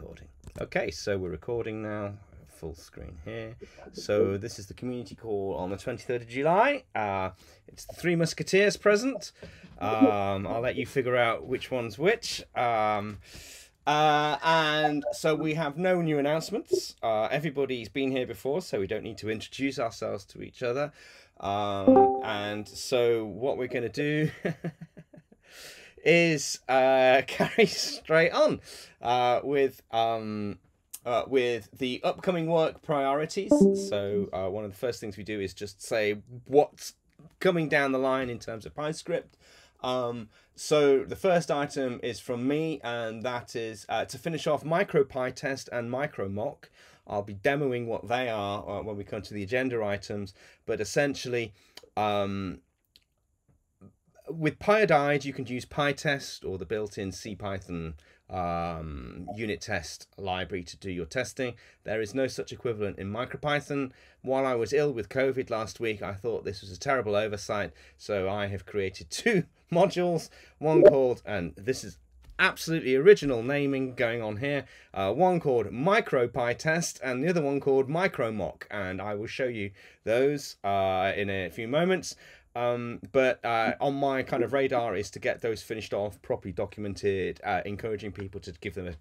recording. Okay, so we're recording now. Full screen here. So this is the community call on the 23rd of July. Uh, it's the Three Musketeers present. Um, I'll let you figure out which one's which. Um, uh, and so we have no new announcements. Uh, everybody's been here before, so we don't need to introduce ourselves to each other. Um, and so what we're going to do is uh, carry straight on uh, with um, uh, with the upcoming work priorities. So uh, one of the first things we do is just say what's coming down the line in terms of PyScript. Um, so the first item is from me, and that is uh, to finish off MicroPyTest and MicroMock. I'll be demoing what they are uh, when we come to the agenda items, but essentially, um, with Pyodide, you can use PyTest or the built-in CPython um, unit test library to do your testing. There is no such equivalent in MicroPython. While I was ill with COVID last week, I thought this was a terrible oversight, so I have created two modules, one called, and this is absolutely original naming going on here. Uh, one called MicroPyTest and the other one called MicroMock, and I will show you those uh, in a few moments. Um, but uh, on my kind of radar is to get those finished off, properly documented, uh, encouraging people to give them a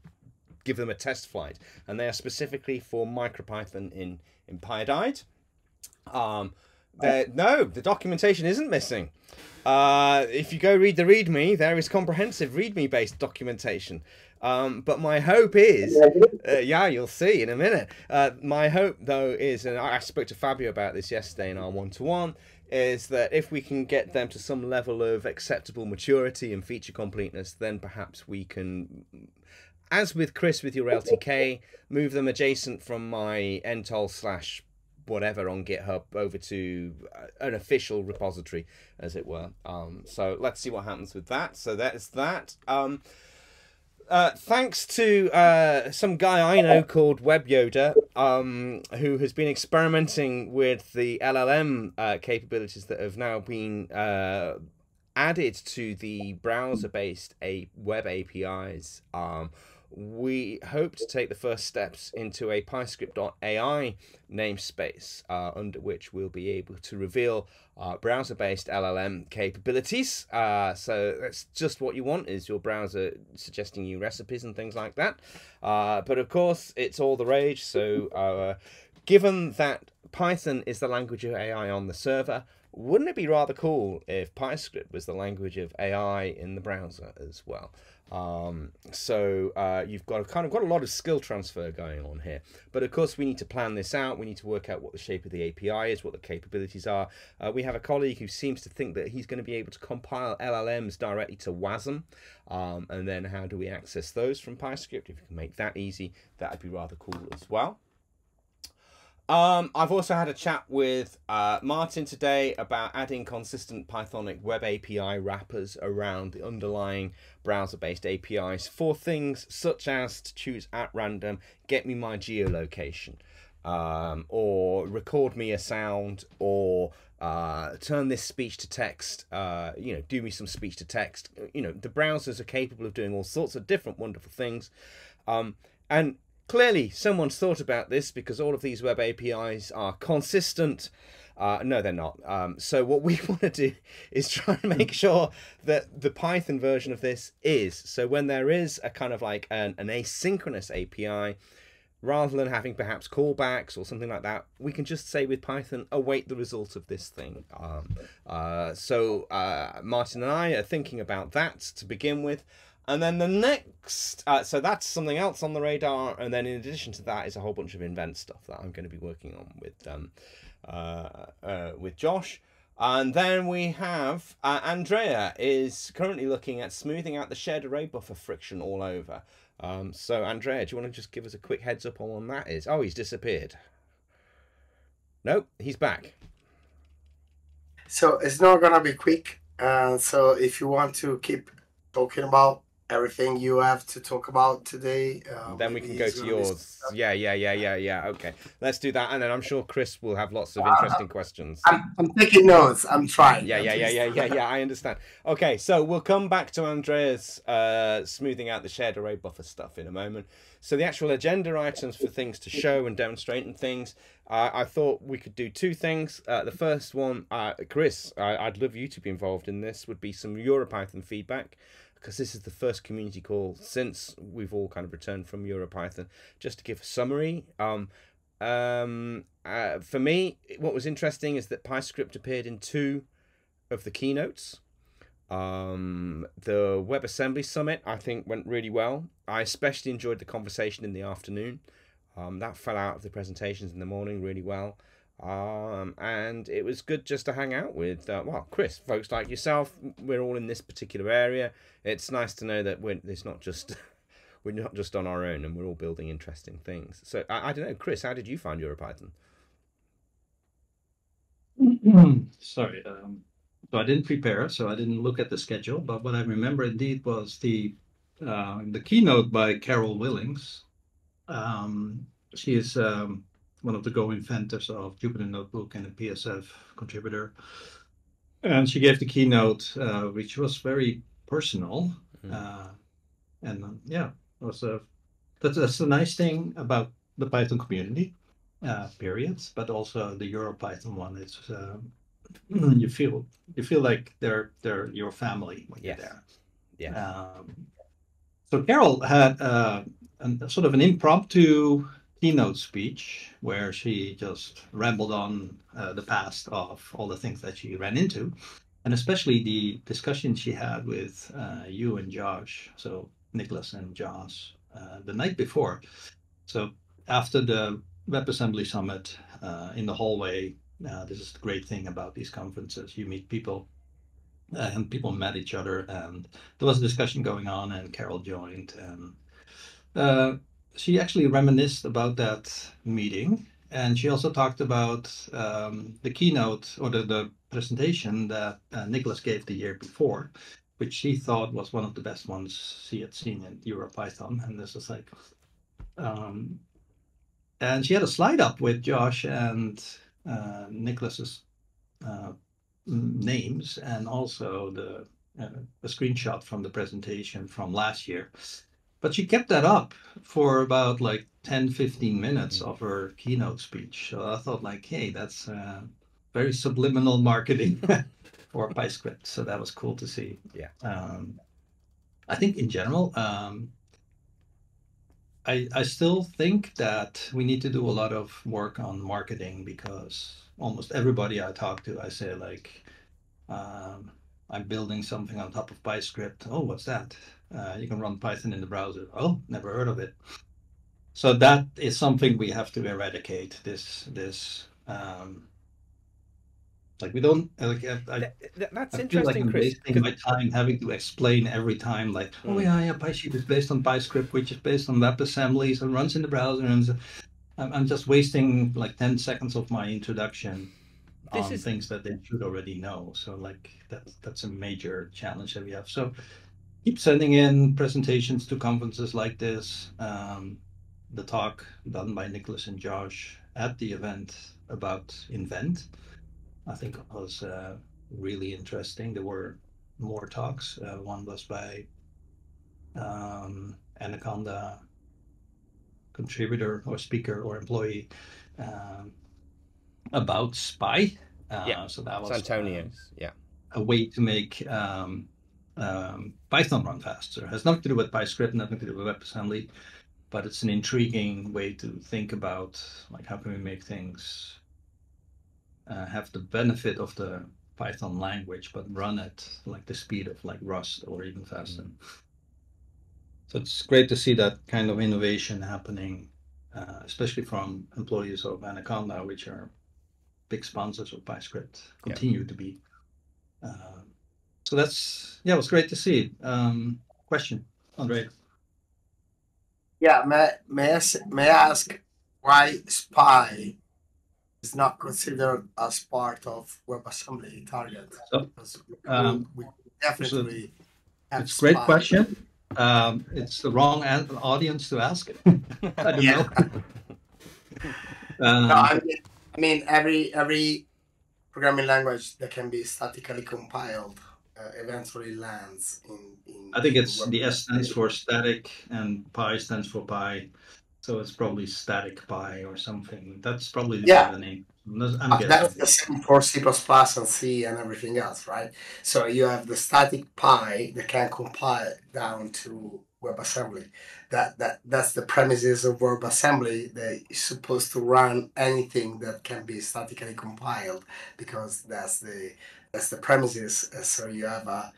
give them a test flight, and they are specifically for MicroPython in in Pyodide. Um, no, the documentation isn't missing. Uh, if you go read the README, there is comprehensive README based documentation. Um, but my hope is, uh, yeah, you'll see in a minute. Uh, my hope, though, is, and I spoke to Fabio about this yesterday in our one to one, is that if we can get them to some level of acceptable maturity and feature completeness, then perhaps we can, as with Chris with your LTK, move them adjacent from my ntoll slash whatever on GitHub over to uh, an official repository, as it were. Um, so let's see what happens with that. So that's that. Um, uh, thanks to uh, some guy I know called Web Yoda, um, who has been experimenting with the LLM uh, capabilities that have now been uh, added to the browser-based a web APIs. Um, we hope to take the first steps into a PyScript.ai namespace, uh, under which we'll be able to reveal uh, browser-based LLM capabilities. Uh, so that's just what you want is your browser suggesting you recipes and things like that. Uh, but of course, it's all the rage. So uh, given that Python is the language of AI on the server, wouldn't it be rather cool if PyScript was the language of AI in the browser as well? Um, so uh, you've got a kind of got a lot of skill transfer going on here. But of course, we need to plan this out. We need to work out what the shape of the API is, what the capabilities are. Uh, we have a colleague who seems to think that he's going to be able to compile LLMs directly to WASM. Um, and then how do we access those from PyScript? If you can make that easy, that would be rather cool as well. Um, I've also had a chat with uh, Martin today about adding consistent Pythonic web API wrappers around the underlying browser-based APIs for things such as to choose at random, get me my geolocation, um, or record me a sound, or uh, turn this speech to text, uh, you know, do me some speech to text. You know, the browsers are capable of doing all sorts of different wonderful things. Um, and Clearly, someone's thought about this because all of these web APIs are consistent. Uh, no, they're not. Um, so what we want to do is try and make sure that the Python version of this is. So when there is a kind of like an, an asynchronous API, rather than having perhaps callbacks or something like that, we can just say with Python, await the result of this thing. Um, uh, so uh, Martin and I are thinking about that to begin with. And then the next, uh, so that's something else on the radar. And then in addition to that is a whole bunch of invent stuff that I'm going to be working on with um, with Josh. And then we have uh, Andrea is currently looking at smoothing out the shared array buffer friction all over. Um, so Andrea, do you want to just give us a quick heads up on what that is? Oh, he's disappeared. Nope, he's back. So it's not gonna be quick. Uh, so if you want to keep talking about everything you have to talk about today. Uh, then we can go to yours. Yeah, yeah, yeah, yeah, yeah. Okay, let's do that, and then I'm sure Chris will have lots of uh, interesting uh, questions. I'm, I'm, taking notes. I'm trying. Yeah, yeah, yeah, yeah, yeah, yeah. I understand. Okay, so we'll come back to Andreas uh, smoothing out the shared array buffer stuff in a moment. So the actual agenda items for things to show and demonstrate and things. I thought we could do two things. Uh, the first one, Chris, I, I'd love you to be involved in this. Would be some EuroPython feedback because this is the first community call since we've all kind of returned from EuroPython. Just to give a summary, um, um, uh, for me, what was interesting is that PyScript appeared in two of the keynotes. Um, the WebAssembly Summit, I think, went really well. I especially enjoyed the conversation in the afternoon. Um, that fell out of the presentations in the morning really well. Um, and it was good just to hang out with, uh, well, Chris, folks like yourself. We're all in this particular area. It's nice to know that we're, it's not just we're not just on our own, and we're all building interesting things. So I, I don't know, Chris, how did you find EuroPython? Sorry, um, so I didn't prepare, so I didn't look at the schedule. But what I remember indeed was the uh, the keynote by Carol Willings. Um, she is um, one of the co-inventors of Jupyter Notebook and a PSF contributor. And she gave the keynote, uh, which was very personal. Mm. Uh, and um, yeah, was a that's, that's a nice thing about the Python community, uh, period. But also the EuroPython one. It's um, you feel you feel like they're they're your family when yes. you're there. Yeah. Um, so Carol had uh, a, sort of an impromptu keynote speech where she just rambled on uh, the past of all the things that she ran into, and especially the discussion she had with uh, you and Josh, so Nicholas and Josh, uh, the night before. So after the WebAssembly Summit uh, in the hallway, uh, this is the great thing about these conferences. You meet people and people met each other and there was a discussion going on and Carol joined and uh, she actually reminisced about that meeting, and she also talked about um, the keynote or the, the presentation that uh, Nicholas gave the year before, which she thought was one of the best ones she had seen in EuroPython. And this is like, um, and she had a slide up with Josh and uh, Nicholas's uh, names and also the uh, a screenshot from the presentation from last year. But she kept that up for about like 10, 15 minutes of her keynote speech. So I thought like, hey, that's uh, very subliminal marketing for PyScript. So that was cool to see. Yeah. Um, I think in general, um, I, I still think that we need to do a lot of work on marketing because almost everybody I talk to, I say like, um, I'm building something on top of PyScript. Oh, what's that? Uh, you can run Python in the browser. Oh, never heard of it. So that is something we have to eradicate. This this um, like we don't like I, that, that's I interesting, like I'm Chris. Wasting my time having to explain every time, like, oh mm. yeah, yeah, PySheet is based on PyScript, which is based on WebAssembly, so runs in the browser, and I'm, I'm just wasting like ten seconds of my introduction this on is... things that they should already know. So like that that's a major challenge that we have. So keep sending in presentations to conferences like this. Um, the talk done by Nicholas and Josh at the event about Invent, I think was uh, really interesting. There were more talks. Uh, one was by um, Anaconda contributor or speaker or employee um, about Spy. Uh, yeah. So that was Antonio's. Uh, yeah. A way to make um, um, Python run faster. It has nothing to do with PyScript, nothing to do with WebAssembly, but it's an intriguing way to think about like how can we make things uh, have the benefit of the Python language, but run at like the speed of like Rust or even faster. Mm. So it's great to see that kind of innovation happening, uh, especially from employees of Anaconda, which are big sponsors of PyScript, continue yeah. to be. Uh, so that's yeah, it was great to see. Um, question, Andre. Yeah, may may I, may I ask why Spy is not considered as part of WebAssembly target? So, um, we definitely. So it's a great question. Um, it's the wrong an- audience to ask. I don't Yeah. know. Um, No, I mean, I mean every every programming language that can be statically compiled uh, eventually lands in. in I think it's the S stands for static and pi stands for pi. So it's probably static pi or something. That's probably the Yeah. the name. I'm Uh, that's the same for C and C and everything else, right? So you have the static pi that can compile down to WebAssembly. That that that's the premises of WebAssembly. That is supposed to run anything that can be statically compiled because that's the that's the premises. Uh, So you have a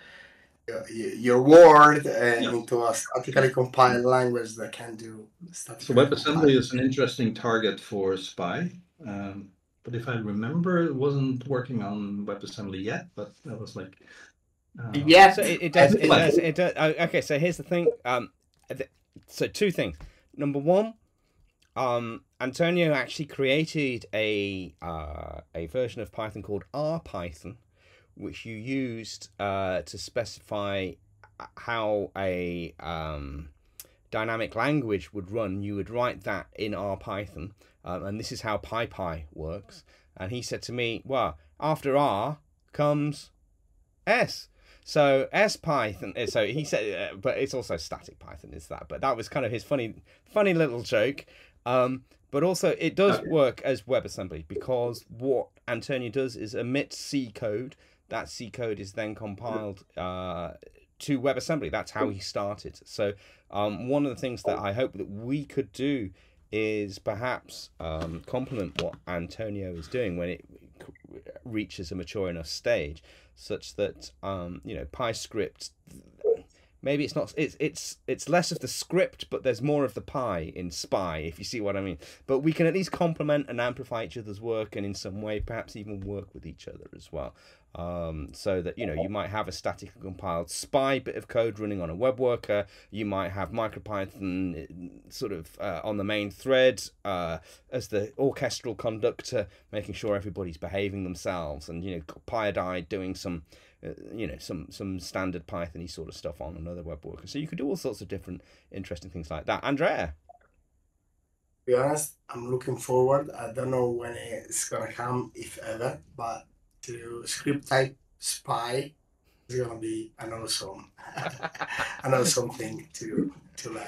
your- your word uh, Yeah. into a statically compiled language that can do statically So WebAssembly compiled. is an interesting target for SPY. Um, but if I remember, it wasn't working on WebAssembly yet, but that was like. Uh, Yeah, So it, it does. It does. It does. oh, Okay. So here's the thing. Um, th- so two things. Number one, um, Antonio actually created a uh, a version of Python called RPython, which you used uh, to specify how a um, dynamic language would run. You would write that in RPython, um, and this is how PyPy works. And he said to me, "Well, after R comes S." So S Python. uh, So he said, uh, but it's also static Python. Is that? But that was kind of his funny, funny little joke. Um, but also it does work as WebAssembly because what Antonio does is emit C code. That C code is then compiled uh, to WebAssembly. That's how he started. So um, one of the things that I hope that we could do is perhaps um, complement what Antonio is doing when it reaches a mature enough stage, such that um, you know PyScript. Maybe it's not. It's it's it's less of the script, but there's more of the pie in Spy, if you see what I mean. But we can at least complement and amplify each other's work, and in some way, perhaps even work with each other as well. Um, so that you know you might have a statically compiled Spy bit of code running on a web worker. You might have MicroPython uh, sort of uh, on the main thread uh, as the orchestral conductor, making sure everybody's behaving themselves, and you know Pyodide doing some uh, you know some some standard Pythony sort of stuff on another web worker. So you could do all sorts of different interesting things like that. Andrea, be honest, I'm looking forward. I don't know when it's gonna come, if ever, but to script type spy is gonna be an awesome, an awesome thing to to learn.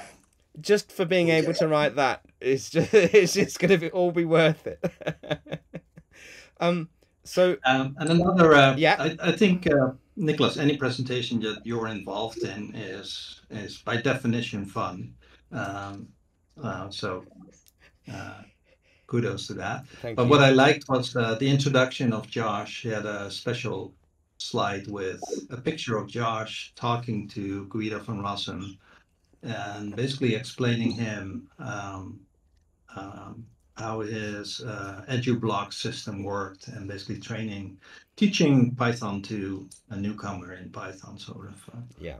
just for being able to write that, it's just it's just going to be all be worth it. um. So Um, and another, uh, Yeah. I, I think, uh, Nicholas, any presentation that you're involved in is is by definition fun. Um, uh, so, uh, kudos to that. thank But you. what I liked was uh, the introduction of Josh. He had a special slide with a picture of Josh talking to Guido van Rossum and basically explaining him um, um, how his uh, EduBlock system worked and basically training, teaching Python to a newcomer in Python, sort of. Uh, yeah.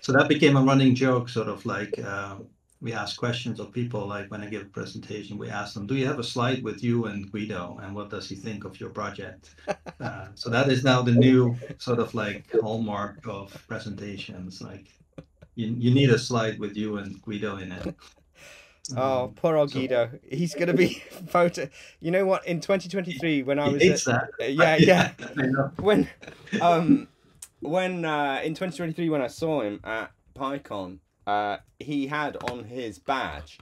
so that became a running joke, sort of like uh, we ask questions of people, like when I give a presentation, we ask them, "Do you have a slide with you and Guido, and what does he think of your project?" uh, so that is now the new sort of like hallmark of presentations. Like you, you need a slide with you and Guido in it. Oh, Um, poor old so- Guido. He's going to be photo. You know what? In 2023, when I was hates at, that. uh, yeah, yeah, when um when uh in 2023 when I saw him at PyCon, uh he had on his badge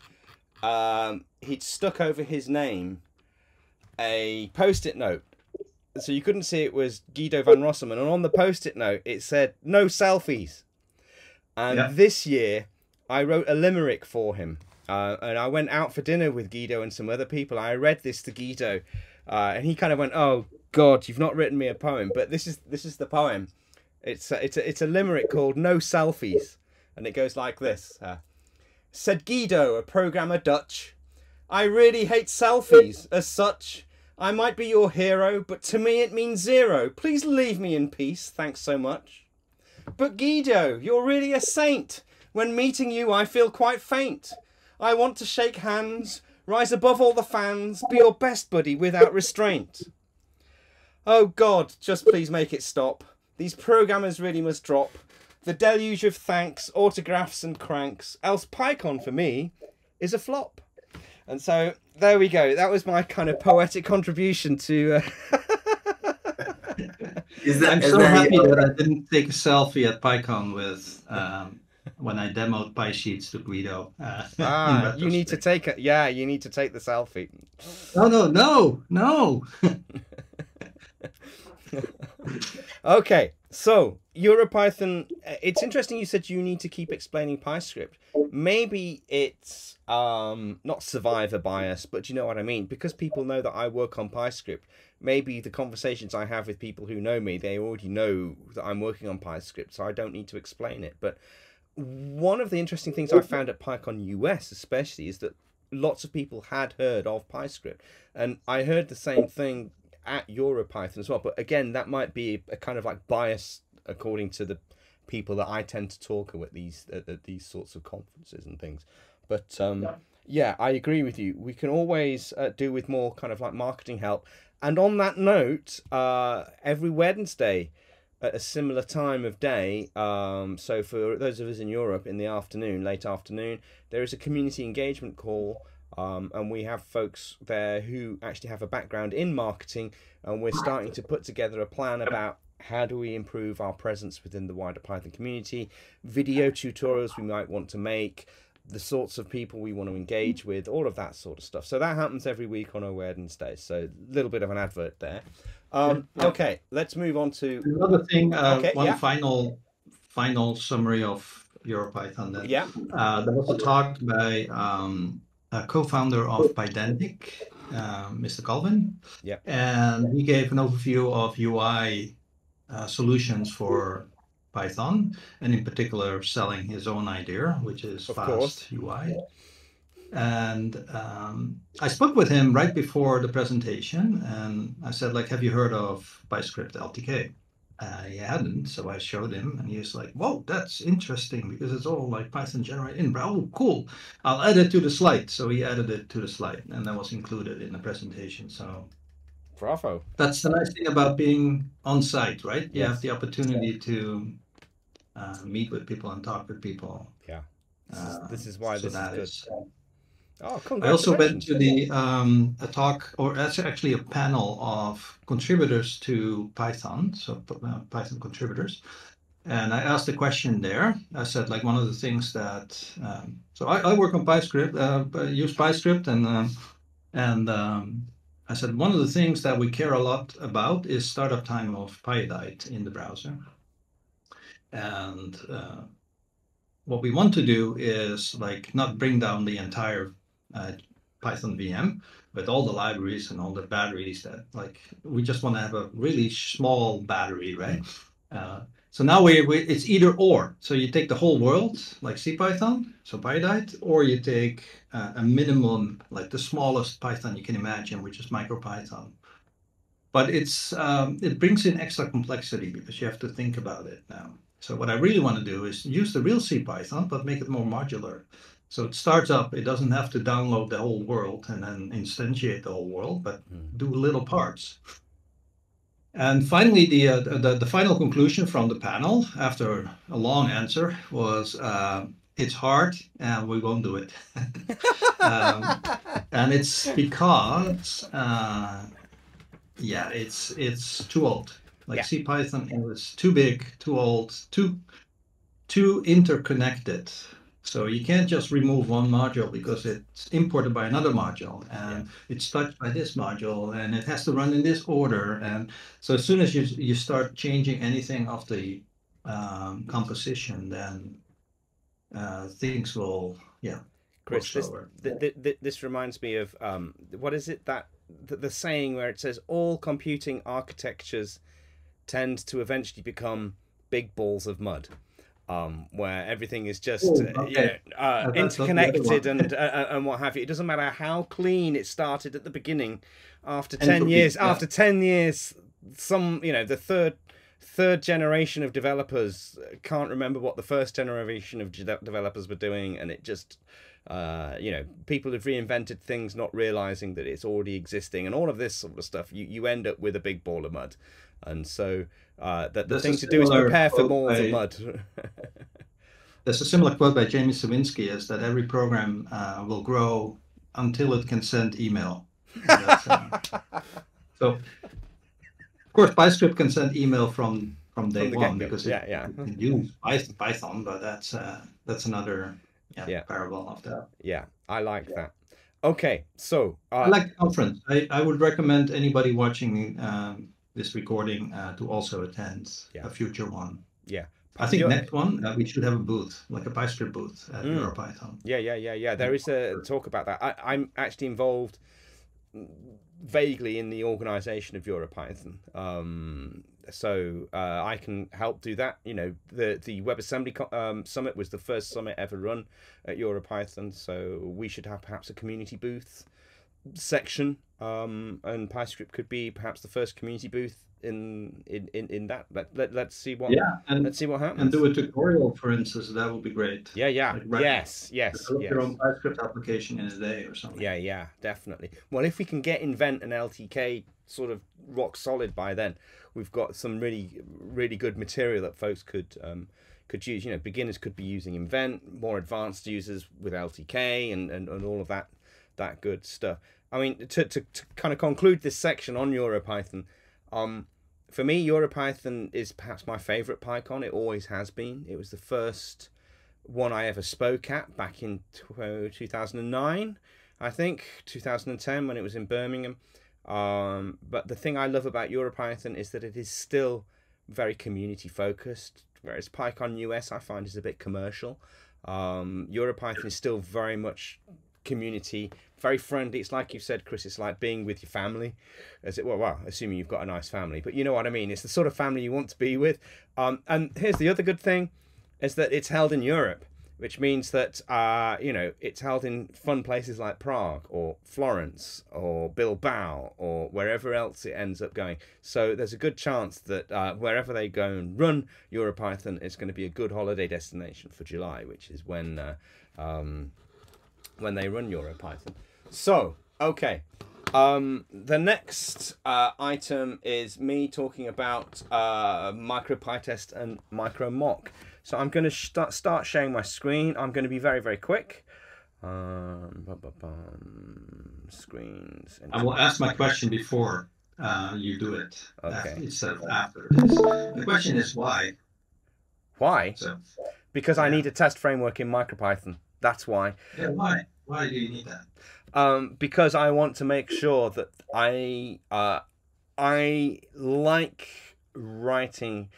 um he'd stuck over his name a post-it note. So you couldn't see it was Guido van Rossum and on the post-it note it said no selfies. And Yeah. this year I wrote a limerick for him. Uh, and I went out for dinner with Guido and some other people. I read this to Guido, uh, and he kind of went, "Oh God, you've not written me a poem." But this is this is the poem. It's a, it's a, it's a limerick called "No Selfies," and it goes like this: uh, Said Guido, a programmer Dutch, "I really hate selfies as such. I might be your hero, but to me it means zero. Please leave me in peace. Thanks so much." But Guido, you're really a saint. When meeting you, I feel quite faint. I want to shake hands, rise above all the fans, be your best buddy without restraint. Oh God, just please make it stop. These programmers really must drop the deluge of thanks, autographs, and cranks. Else PyCon for me is a flop. And so there we go. That was my kind of poetic contribution to. Uh... Is that, I'm is so that- happy that I didn't take a selfie at PyCon with um, when I demoed PySheets to Guido. Uh, ah, you need to take it. Yeah, you need to take the selfie. No, no, no, no. Okay, so EuroPython. uh, It's interesting. You said you need to keep explaining PyScript. Maybe it's um, not survivor bias, but you know what I mean. Because people know that I work on PyScript. Maybe the conversations I have with people who know me, they already know that I'm working on PyScript, so I don't need to explain it. But one of the interesting things I found at PyCon US, especially, is that lots of people had heard of PyScript, and I heard the same thing at EuroPython as well. But again, that might be a kind of like bias according to the people that I tend to talk with these at, at these sorts of conferences and things. But um, yeah. I agree with you. We can always uh, do with more kind of like marketing help. And on that note, uh, every Wednesday at a similar time of day. Um, so for those of us in Europe, in the afternoon, late afternoon, there is a community engagement call, um, and we have folks there who actually have a background in marketing, and we're starting to put together a plan about how do we improve our presence within the wider Python community, video tutorials we might want to make, the sorts of people we want to engage with, all of that sort of stuff. So that happens every week on a Wednesday. So a little bit of an advert there. Um, okay, let's move on to Another thing, uh, Okay, one yeah. final final summary of EuroPython. Then. yeah. Uh, there was a talk by um, a co-founder of Pydantic, uh, Mr. Colvin. Yeah, And he gave an overview of UI uh, solutions for Python, and in particular, selling his own idea, which is Of Fast course. UI. And um, I spoke with him right before the presentation, and I said, like, have you heard of PyScript LTK? Uh, he hadn't, so I showed him, and he was like, "Whoa, that's interesting because it's all like Python generated in." Oh, cool! I'll add it to the slide. So he added it to the slide, and that was included in the presentation. So Bravo. that's the nice thing about being on site, right? You Yes. have the opportunity to uh, meet with people and talk with people. Yeah. This is- Uh, this is why so this is good. is- Oh, I also went to the um, a talk, or that's actually a panel of contributors to Python, so uh, Python contributors, and I asked a question there. I said like one of the things that um, so I, I work on PyScript, uh, use PyScript, and um, and um, I said one of the things that we care a lot about is startup time of Pyodide in the browser, and uh, what we want to do is like not bring down the entire uh, Python VM with all the libraries and all the batteries that like we just want to have a really small battery, right? Uh, so now we, we it's either or. So you take the whole world like CPython, so Pyodide, or you take uh, a minimum like the smallest Python you can imagine, which is MicroPython. But it's um, it brings in extra complexity because you have to think about it now. So what I really want to do is use the real CPython, but make it more modular. So it starts up, it doesn't have to download the whole world and then instantiate the whole world, but Mm. do little parts. And finally, the, uh, the, the final conclusion from the panel, after a long answer, was uh, it's hard and we won't do it. um, and it's because, uh, yeah, it's it's too old. Like Yeah. C Python is too big, too old, too too interconnected. So you can't just remove one module because it's imported by another module and it's touched by this module and it has to run in this order. And so as soon as you you start changing anything of the um, composition, then uh, things will yeah. Chris, this, slower. th- th- th- this reminds me of um, what is it that the, the saying where it says all computing architectures tend to eventually become big balls of mud, um, where everything is just Oh, uh, you know, uh, that's not the other interconnected and uh, and what have you. It doesn't matter how clean it started at the beginning. After ten years, yeah. after ten years, some you know the third third generation of developers can't remember what the first generation of de- developers were doing, and it just Uh, you know, people have reinvented things, not realizing that it's already existing, and all of this sort of stuff. You you end up with a big ball of mud, and so uh, that the There's thing to do is prepare for more by- mud. There's a similar quote by Jamie Zawinski is that every program uh, will grow until it can send email. Uh, so, of course, PyScript can send email from from day From the one because Yeah, it, yeah. it can use Python, Python, but that's uh, that's another yeah, Yeah. parable of that. yeah, I like that. Okay, so uh, I like the conference. I, I would recommend anybody watching um, this recording uh, to also attend Yeah. a future one. yeah. I think You're- next one uh, we should have a booth, like a PyScript booth at Mm. EuroPython. Yeah, yeah, yeah, yeah. There is a talk about that. I, I'm actually involved vaguely in the organisation of EuroPython, um, so uh, I can help do that. You know, the the WebAssembly co- um, summit was the first summit ever run at EuroPython, so we should have perhaps a community booth section, um, and PyScript could be perhaps the first community booth in in in, in that. Let, let let's see what Yeah, and let's see what happens. and do a tutorial, for instance. That would be great. Yeah, yeah, Like, right. yes, yes, Develop yes. your own TypeScript application in a day or something. Yeah, yeah, definitely. Well, if we can get Invent and LTK sort of rock solid by then, we've got some really, really good material that folks could um, could use. You know, beginners could be using Invent, more advanced users with LTK, and, and, and all of that that good stuff. I mean, to, to, to kind of conclude this section on EuroPython, um, for me, EuroPython is perhaps my favorite PyCon. It always has been. It was the first one I ever spoke at back in tw- 2009, I think, 2010 when it was in Birmingham. Um, but the thing I love about EuroPython is that it is still very community focused, whereas PyCon US I find is a bit commercial. Um, EuroPython is still very much community, very friendly. It's like you said, Chris. It's like being with your family, as it well. Well, assuming you've got a nice family, but you know what I mean. It's the sort of family you want to be with. Um, and here's the other good thing, is that it's held in Europe, which means that uh, you know it's held in fun places like Prague or Florence or Bilbao or wherever else it ends up going. So there's a good chance that uh, wherever they go and run EuroPython, it's going to be a good holiday destination for July, which is when uh, um, when they run EuroPython. So okay. Um, the next uh, item is me talking about uh, MicroPyTest and MicroMock. So I'm going to start start sharing my screen. I'm going to be very very quick. Um, bum, bum, bum, screens. I will ask my question before uh, you do it. Okay. Instead of after this. The question is why. Why? So, Because I need a test framework in MicroPython. That's why. yeah, why? Why do you need that? um, because I want to make sure that I uh, I like writing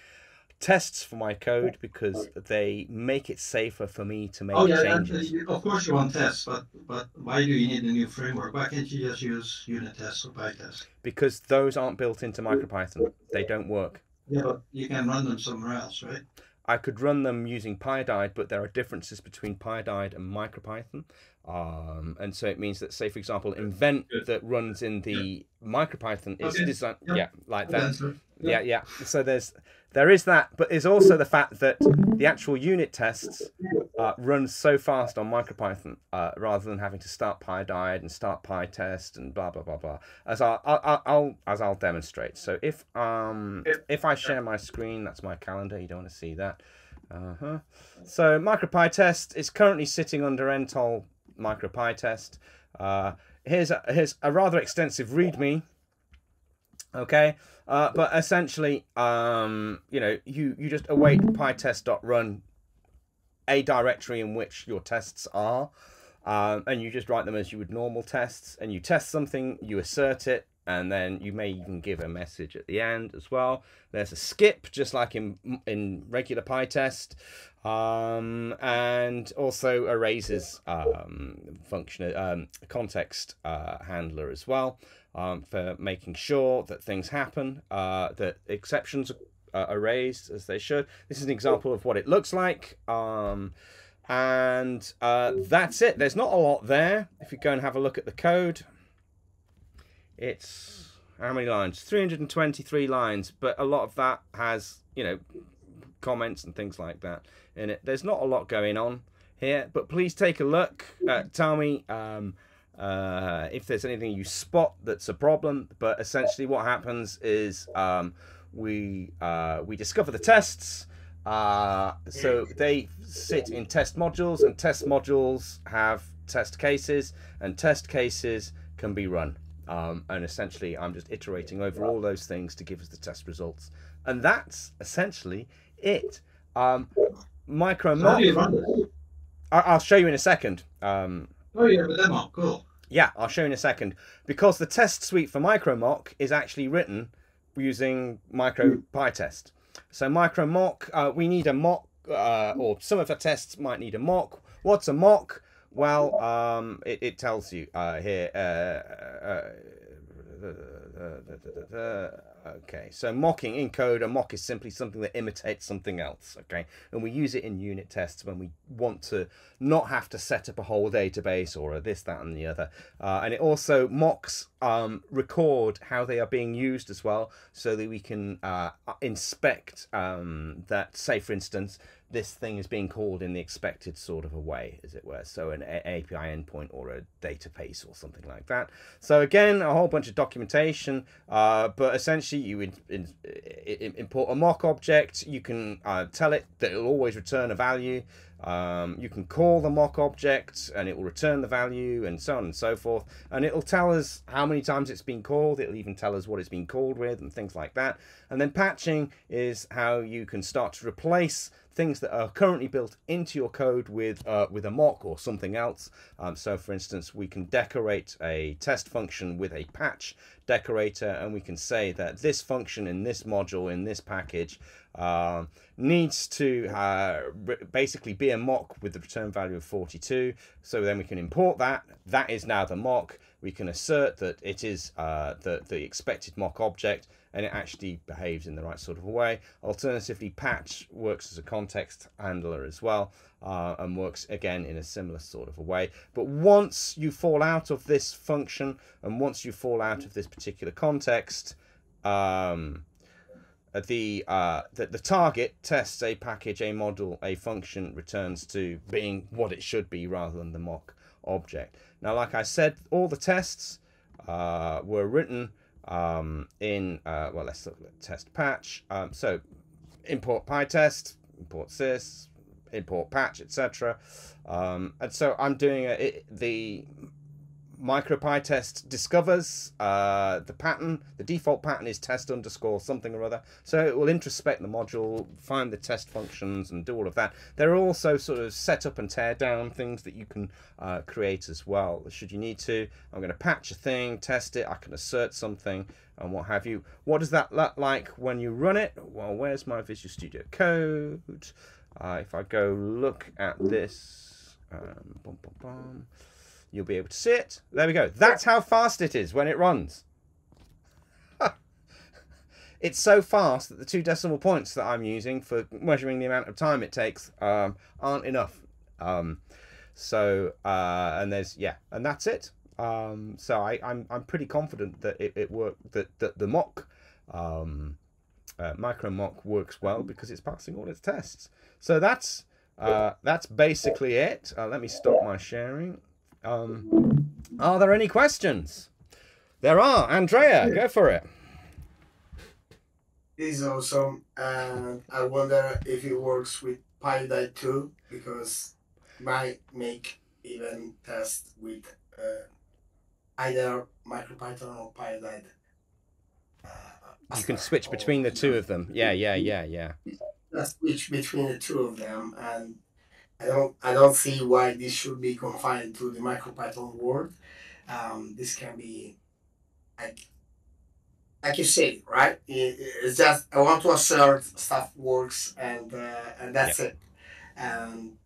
tests for my code because they make it safer for me to make Oh yeah, changes. you- of course you want tests, but but why do you need a new framework? Why can't you just use unit tests or PyTest? Because those aren't built into MicroPython. They don't work. Yeah, but you can run them somewhere else, right? I could run them using Pyodide, but there are differences between Pyodide and MicroPython. Um, and so it means that, say, for example, Invent Good. that runs in the MicroPython is Okay. designed, Yep. yeah, like that. Yeah yeah. so there's there is that but there's also the fact that the actual unit tests uh, run so fast on MicroPython uh, rather than having to start Pyodide and start PyTest and blah blah blah blah as I'll, I'll, I'll as I'll demonstrate. So if um if I share my screen that's my calendar you don't want to see that. Uh-huh. So MicroPyTest is currently sitting under ntoll MicroPyTest. Uh, here's a, here's a rather extensive README okay? Uh, but essentially um, you know you you just await pytest.run a directory in which your tests are um, and you just write them as you would normal tests and you test something you assert it and then you may even give a message at the end as well. There's a skip just like in in regular pytest um, and also a raises um, function um, context uh, handler as well um, for making sure that things happen, uh, that exceptions are raised as they should. This is an example of what it looks like. Um, and uh, that's it. There's not a lot there. If you go and have a look at the code, it's how many lines? 323 lines, but a lot of that has, you know, comments and things like that in it. There's not a lot going on here, but please take a look. Uh, tell me um, uh, if there's anything you spot that's a problem. But essentially, what happens is um, we uh, we discover the tests. Uh, so they sit in test modules, and test modules have test cases, and test cases can be run. Um, and essentially, I'm just iterating over all those things to give us the test results. And that's essentially it. Um, micro So how do you run this? I- I'll show you in a second. Um, Oh, a demo. Cool. yeah, I'll show you in a second. Because the test suite for MicroMock is actually written using MicroPyTest. So MicroMock, uh, we need a mock, uh, or some of the tests might need a mock. What's a mock? Well, um, it, it tells you uh, here. Okay, so mocking in code, a mock is simply something that imitates something else. Okay, and we use it in unit tests when we want to not have to set up a whole database or a this, that, and the other. Uh, and it also mocks um, record how they are being used as well, so that we can uh, inspect um, that. Say, for instance, this thing is being called in the expected sort of a way, as it were. So an a- API endpoint or a database or something like that. So again, a whole bunch of documentation, uh, but essentially you in, in, i- import a mock object. You can uh, tell it that it'll always return a value. Um, you can call the mock object and it will return the value and so on and so forth. And it'll tell us how many times it's been called. It'll even tell us what it's been called with and things like that. And then patching is how you can start to replace things that are currently built into your code with uh, with a mock or something else. Um, so, for instance, we can decorate a test function with a patch decorator, and we can say that this function in this module in this package um, needs to uh, basically be a mock with the return value of 42. So then we can import that. That is now the mock. We can assert that it is uh, the the expected mock object and it actually behaves in the right sort of a way. Alternatively, patch works as a context handler as well uh, and works again in a similar sort of a way. But once you fall out of this function and once you fall out of this particular context, um, the, uh, the the target tests a package, a model, a function returns to being what it should be rather than the mock object. Now, like I said, all the tests uh, were written um, in uh, well let's look at test patch. Um, so import pytest import sys import patch etc um, and so i'm doing a, it, the MicroPyTest discovers uh, the pattern. The default pattern is test underscore something or other. So it will introspect the module, find the test functions, and do all of that. There are also sort of set up and tear down things that you can uh, create as well, should you need to. I'm going to patch a thing, test it. I can assert something, and what have you. What does that look like when you run it? Well, where's my Visual Studio Code? Uh, if I go look at this, um, bum, bum, bum you'll be able to see it. There we go. That's how fast it is when it runs. it's so fast that the two decimal points that I'm using for measuring the amount of time it takes um, aren't enough. Um, so uh, and there's yeah, and that's it. Um, so I, I'm I'm pretty confident that it, it worked that that the mock um, uh, micro mock works well because it's passing all its tests. So that's uh, that's basically it. Uh, let me stop my sharing. Um, are there any questions? There are. Andrea, go for it. This is awesome, and I wonder if it works with Pyodide too, because might make even test with uh, either MicroPython or Pyodide. Uh, You can switch between the two of them. Yeah, yeah, yeah, yeah. uh, switch between the two of them, and I don't I don't see why this should be confined to the MicroPython world. Um, this can be like like you say, right? It's just I want to assert stuff works, and uh, and that's it. Um,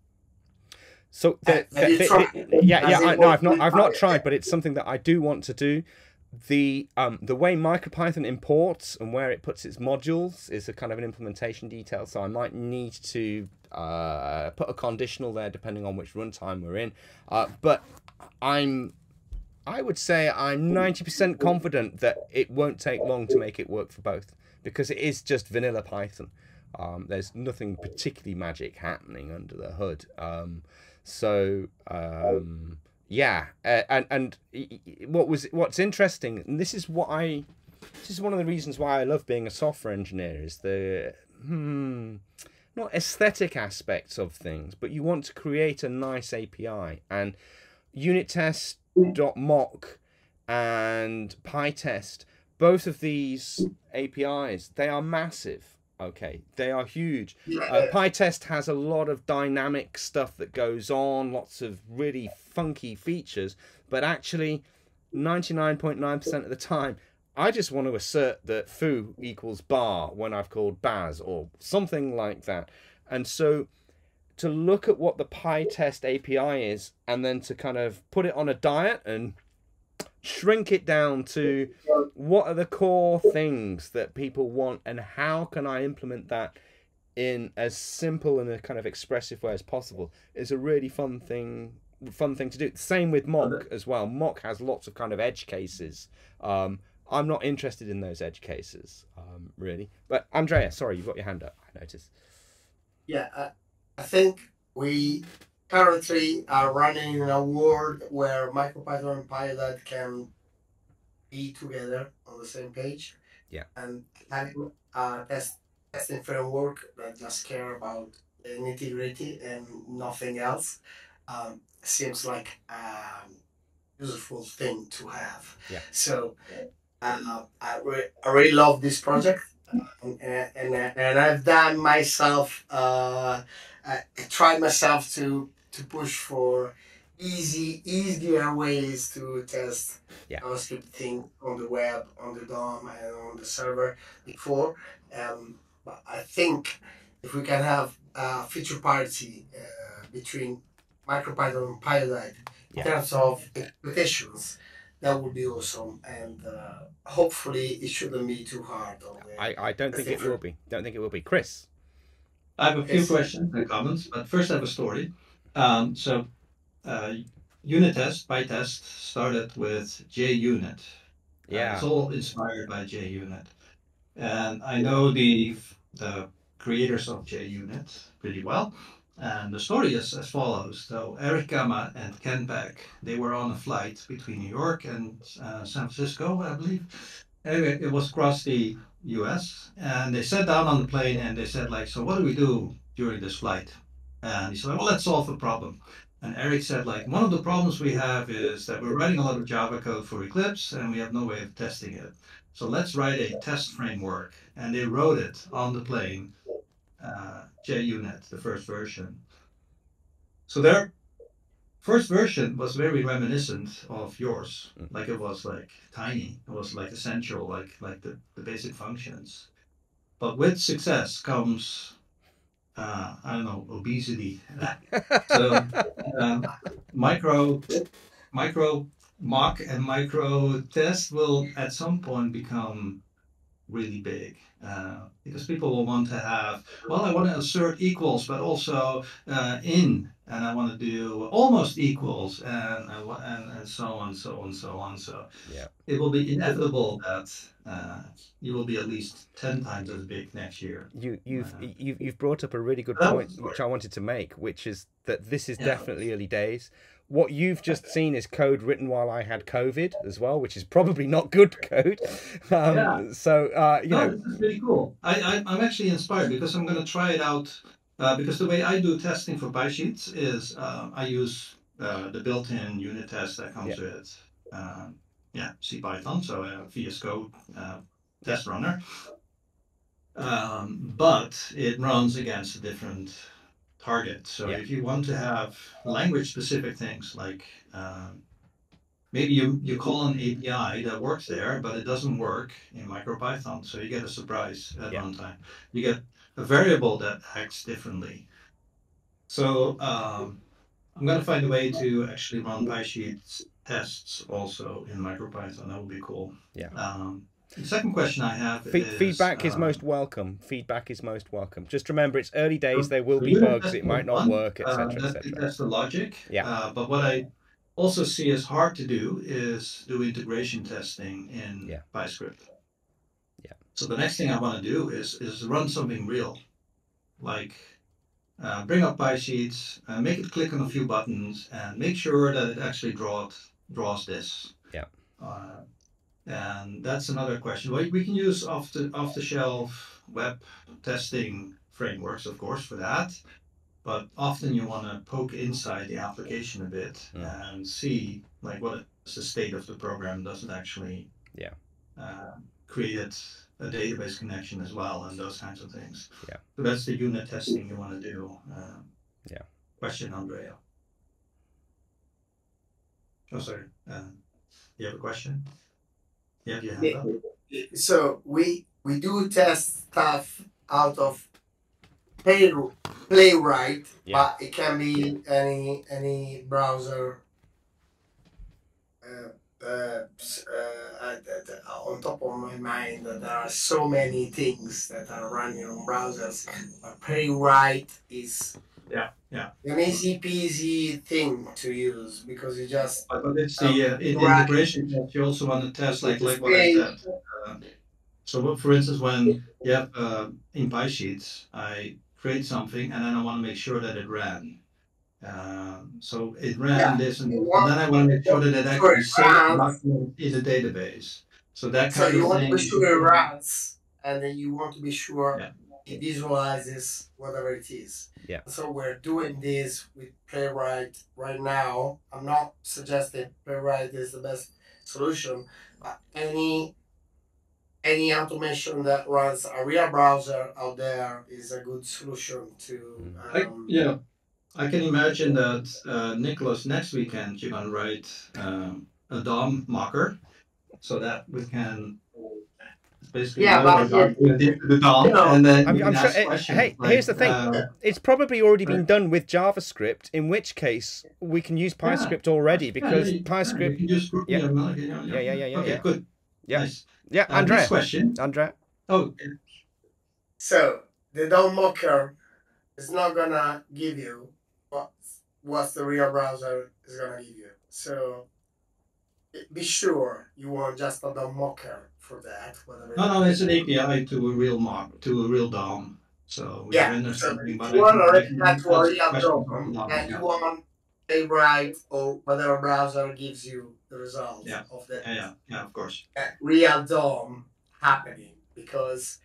So the, the- the- yeah, yeah. I, no, I've not. I've not tried, but it's something that I do want to do. The um the way MicroPython imports and where it puts its modules is a kind of an implementation detail. So I might need to uh, put a conditional there depending on which runtime we're in. Uh, but I'm I would say I'm 90% confident that it won't take long to make it work for both because it is just vanilla Python. Um, there's nothing particularly magic happening under the hood. Um, So um, yeah, uh, and and what was what's interesting, and this is what I, this is one of the reasons why I love being a software engineer is the hmm, not aesthetic aspects of things, but you want to create a nice API and unit test mock and PyTest, both of these APIs, they are massive. Okay, they are huge. Uh, PyTest has a lot of dynamic stuff that goes on, lots of really funky features, but actually, 99.9% of the time, I just want to assert that foo equals bar when I've called baz or something like that. And so to look at what the PyTest API is and then to kind of put it on a diet and shrink it down to what are the core things that people want and how can I implement that in as simple and a kind of expressive way as possible is a really fun thing fun thing to do. Same with mock as well. Mock has lots of kind of edge cases. Um, I'm not interested in those edge cases, um, really. But Andrea, sorry, you've got your hand up. I noticed. Yeah, I, I think we currently are running in a world where MicroPython and Pyodide can be together on the same page. Yeah. And having a test, testing framework that just care about nitty gritty and nothing else um, seems like a useful thing to have. Yeah. So uh, I, re- I really love this project. And, and, and I've done myself, uh, I tried myself to to push for easy, easier ways to test yeah. JavaScript thing on the web, on the DOM, and on the server before. Um, but I think if we can have a feature parity uh, between MicroPython and Pyodide in terms of expectations, that would be awesome. And uh, hopefully, it shouldn't be too hard. On I, I don't think it will be. Don't think it will be. Chris. I have a few Yes. questions and comments, but first I have a story. Um, so, uh, unit test, PyTest started with JUnit. Uh, Yeah. it's all inspired by JUnit. And I know the the creators of JUnit pretty well. And the story is as follows. So Erich Gamma and Kent Beck, they were on a flight between New York and uh, San Francisco, I believe. Anyway, it was across the U.S. and they sat down on the plane and they said like, so what do we do during this flight? And he said, well, let's solve a problem. And Eric said like, one of the problems we have is that we're writing a lot of Java code for Eclipse and we have no way of testing it. So let's write a test framework. And they wrote it on the plane, uh, JUnit, the first version. So their first version was very reminiscent of yours. Mm. Like it was like tiny. It was like essential, like like the, the basic functions. But with success comes uh, I don't know, obesity. so um, micro micro mock and micro test will at some point become really big uh, because people will want to have well i want to assert equals but also uh, in and i want to do almost equals and, and and so on so on so on so Yeah. it will be inevitable that uh, you will be at least 10 times as big next year You you've Uh, you you've brought up a really good point, which I wanted to make, which is that this is Yeah. definitely early days. What you've just seen is code written while I had COVID as well, which is probably not good code. Um, Yeah. So uh, you no, know, this is really cool. I, I I'm actually inspired because I'm going to try it out. Uh, because the way I do testing for PySheets is uh, I use uh, the built-in unit test that comes with uh, yeah CPython, so a VS Code uh, test runner. Um, but it runs against a different target. So Yeah. if you want to have language-specific things like um, maybe you, you call an API that works there, but it doesn't work in MicroPython. So you get a surprise at Yeah. runtime. You get a variable that acts differently. So um, I'm going to find a way to actually run PySheets tests also in MicroPython. That would be cool. Yeah. Um, the second question I have fe- is feedback is um, most welcome. Feedback is most welcome. Just remember, it's early days. There will be bugs. It might not one, work, uh, etc., that- etc. That's the logic. Yeah. Uh, but what I also see as hard to do is do integration testing in Yeah. PyScript. Yeah. So the next thing I want to do is is run something real, like uh, bring up PySheets, uh, make it click on a few buttons, and make sure that it actually draws draws this. Yeah. Uh, and that's another question. We, we can use off the off the shelf web testing frameworks, of course, for that. But often you want to poke inside the application a bit Mm. and see like what is the state of the program. Does it actually Yeah. uh, create a database connection as well and those kinds of things. Yeah. So that's the unit testing you want to do. Um, Yeah. Question, Andrea. Oh, sorry. Uh, you have a question? You have your hand up? So we we do test stuff out of play, playwright, Yeah. but it can be any any browser. Uh, uh, uh, uh, that- that- on top of my mind, that there are so many things that are running on browsers. But playwright is Yeah, yeah. an easy peasy thing to use because you just But, but it's the uh, in integration test. You also want to test like like what I said. Uh, so, for instance, when you have uh, in PySheets, I create something and then I want to make sure that it ran. Um, so it ran Yeah. this, and, and then I want to make sure that it actually saved in the database. So that kind So kind you of want to be sure it runs, and then you want to be sure Yeah. It visualizes whatever it is. Yeah. So we're doing this with Playwright right now. I'm not suggesting Playwright is the best solution, but any any automation that runs a real browser out there is a good solution to. I, Um, yeah, I can imagine that uh, Nicholas next weekend you can write um, a DOM mocker, so that we can basically Yeah, load but our the DOM, You know, and then I'm- I'm sure- ask hey, like, here's the thing. uh, It's probably already been done with JavaScript, in which case we can use Yeah. PyScript already yeah, because yeah, you PyScript. can just group yeah. them, like, you Yeah, yeah, yeah, yeah, Okay, yeah. good. Yeah. Nice. Yeah, Uh, Andrea. next question. Andrea. Oh, So the DOM mocker is not gonna give you what what the real browser is gonna give you. So be sure you are just not a DOM mocker for that. No, no, it's an API to a real mock to a real DOM. So we Yeah, render so something, but you I want can- to I write that to a ask real questions DOM, from DOM, and you want Playwright or whatever browser gives you the result Yeah. of that Yeah, yeah, yeah, of course. real DOM happening because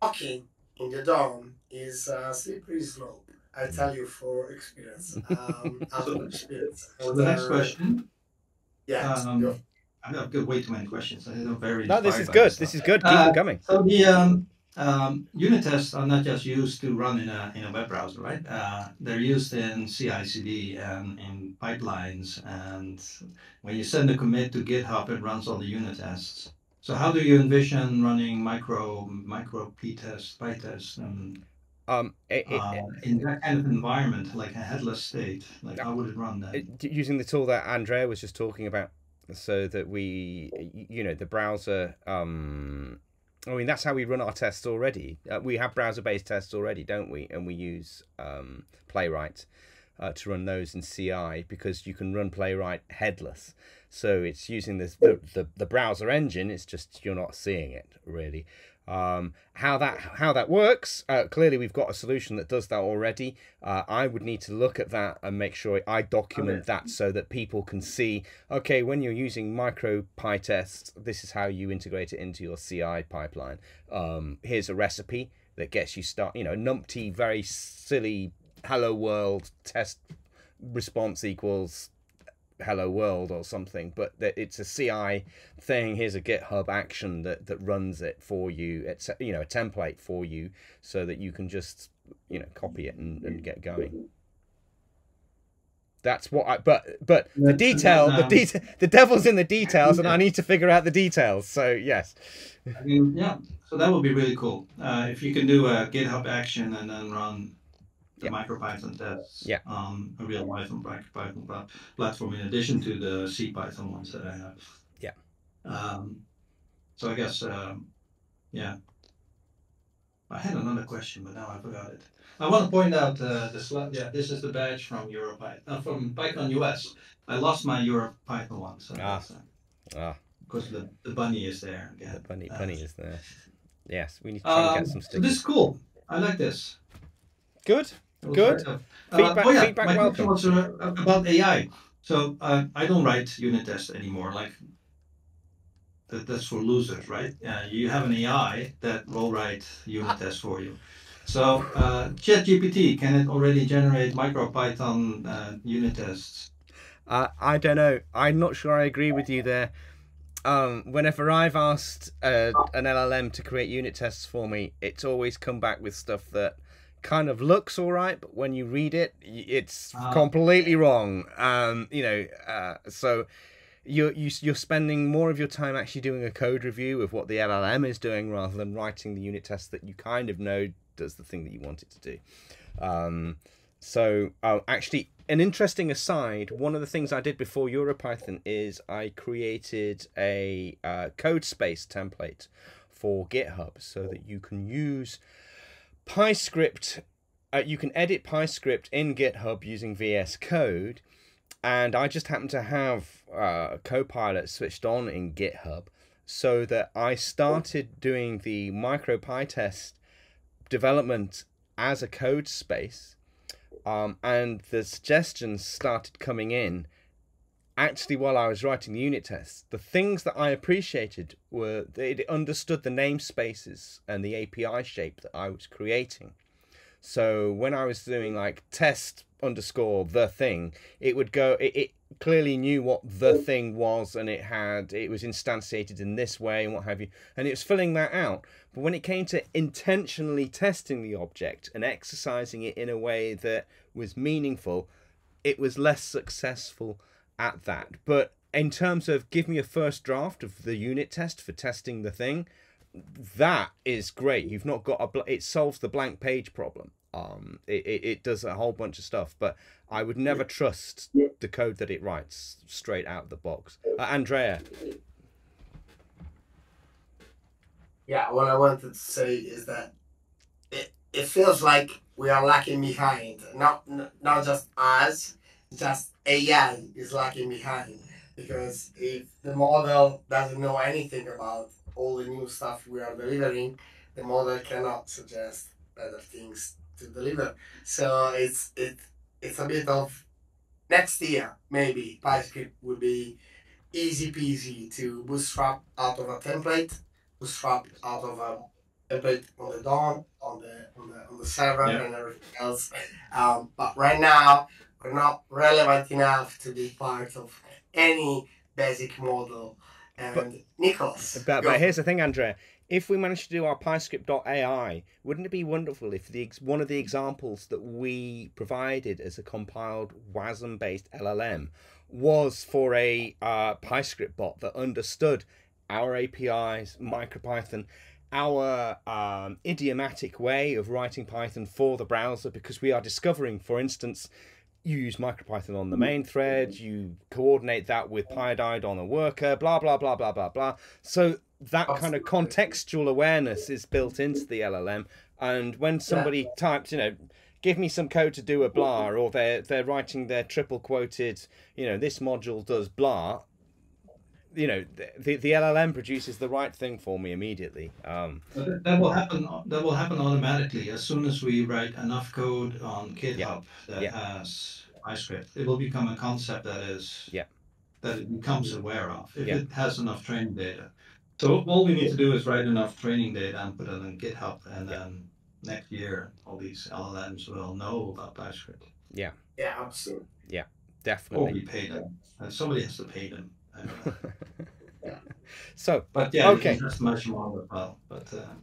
talking in the DOM is a slippery slope. I tell you for experience, um, of experience. So the next question. Yeah, Um, go. I've got good way too many questions. I don't very. No, this is good. stuff. This is good. Keep Uh, them coming. So the um, um, unit tests are not just used to run in a in a web browser, right? Uh, they're used in CI/CD and in pipelines, and when you send a commit to GitHub, it runs all the unit tests. So how do you envision running micro micro p tests, PyTests, and Um, it, it, uh, in that kind of environment, like a headless state? Like how would it run then? it- using the tool that Andrea was just talking about, so that we, you know, the browser. Um, I mean, that's how we run our tests already. Uh, we have browser-based tests already, don't we? And we use um, Playwright uh, to run those in CI because you can run Playwright headless. So it's using this the, the, the browser engine. It's just you're not seeing it really. Um, how that how that works? Uh, clearly, we've got a solution that does that already. Uh, I would need to look at that and make sure I document that so that people can see. Okay, when you're using micro PyTest, this is how you integrate it into your CI pipeline. Um, here's a recipe that gets you start. You know, numpty, very silly hello world test response equals hello world or something but that it's a ci thing here's a github action that that runs it for you it's a- you know a template for you so that you can just you know copy it and, and get going that's what i but but the detail the detail the devil's in the details and i need to figure out the details so yes I mean, yeah. So that would be really cool. Uh, if you can do a GitHub action and then run the Yeah. MicroPython tests Yeah. on a real Python MicroPython platform in addition to the C Python ones that I have. Yeah. Um, so I guess, um, yeah. I had another question, but now I forgot it. I want to point out uh, the slide. Yeah, this is the badge from EuroPython, uh, from PyCon US. I lost my EuroPython one, so Ah. uh, ah because the, the bunny is there Yeah. the bunny Uh, bunny is there yes we need to try and um, get some so stickers this is cool. I like this. good Good. Feedback- oh yeah, feedback my question welcome. was uh, about AI. So uh, I don't write unit tests anymore. Like that, that's for losers, right? Uh, you have an AI that will write unit tests for you. So uh, ChatGPT can it already generate MicroPython uh, unit tests? Uh, I don't know. I'm not sure I agree with you there. Um, whenever I've asked uh, an LLM to create unit tests for me, it's always come back with stuff that kind of looks all right, but when you read it, it's Ah. completely wrong. Um, you know, uh, so you're you, you're spending more of your time actually doing a code review of what the LLM is doing rather than writing the unit test that you kind of know does the thing that you want it to do. Um, so, oh, actually, an interesting aside. One of the things I did before EuroPython is I created a uh, code space template for GitHub so that you can use PyScript. Uh, you can edit PyScript in GitHub using VS Code, and I just happen to have uh, Copilot switched on in GitHub, so that I started doing the micro MicroPytest development as a code space um, and the suggestions started coming in actually while I was writing the unit tests. The things that I appreciated were that it understood the namespaces and the API shape that I was creating. So when I was doing like test underscore the thing, it would go. It, it clearly knew what the thing was, and it had it was instantiated in this way and what have you, and it was filling that out. But when it came to intentionally testing the object and exercising it in a way that was meaningful, it was less successful at that. But in terms of give me a first draft of the unit test for testing the thing, that is great. You've not got a bl- it solves the blank page problem. Um, it, it, it does a whole bunch of stuff, but I would never trust the code that it writes straight out of the box. Uh, Andrea, Yeah, what I wanted to say is that it, it feels like we are lacking behind. Not not just us, just AI is lagging behind. Because if the model doesn't know anything about all the new stuff we are delivering, the model cannot suggest better things to deliver. So it's it it's a bit of next year maybe PyScript will be easy peasy to bootstrap out of a template bootstrap out of a template on the DOM, on the on the on the server Yeah. and everything else. Um, but right now we're not relevant enough to be part of any basic model. And But- Nicholas, but, but here's the thing, Andrea. If we manage to do our PyScript.ai, wouldn't it be wonderful if the one of the examples that we provided as a compiled WASM-based LLM was for a uh, PyScript bot that understood our APIs, MicroPython, our um, idiomatic way of writing Python for the browser, because we are discovering, for instance, you use MicroPython on the mm. main thread, you coordinate that with Pyodide on a worker, blah, blah, blah, blah, blah, blah. So that kind of contextual awareness is built into the LLM. And when somebody types, you know, give me some code to do a blah, or they're, they're writing their triple quoted, you know, this module does blah, you know, the, the LLM produces the right thing for me immediately. Um, that- that will happen. That will happen automatically as soon as we write enough code on GitHub that Yeah. has PyScript. It will become a concept that is Yeah. that it becomes aware of if Yeah. it has enough training data. So all we need to do is write enough training data and put it on GitHub, and then next year all these LLMs will know about PyScript. yeah, Yeah. absolutely. Yeah. definitely. we pay them, and somebody has to pay them. I. So But yeah, Okay. that's much more as well. But uh,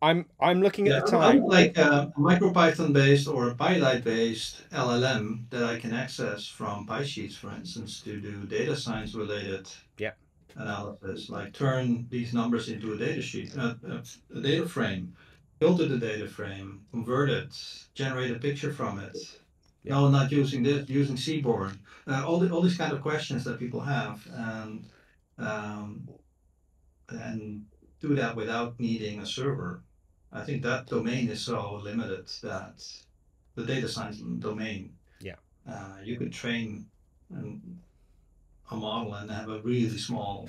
I'm I'm looking Yeah, at the time. like uh, a MicroPython based or a Pyodide based LLM that I can access from PySheets, for instance, to do data science related Yeah. analysis, like turn these numbers into a data sheet, uh, uh, a data frame, filter the data frame, convert it, generate a picture from it. Yeah. No, not using this, using Seaborn. Uh, all the, all these kind of questions that people have, and um, and do that without needing a server. I think that domain is so limited that the data science domain. Yeah. Uh, you could train a model and have a really small,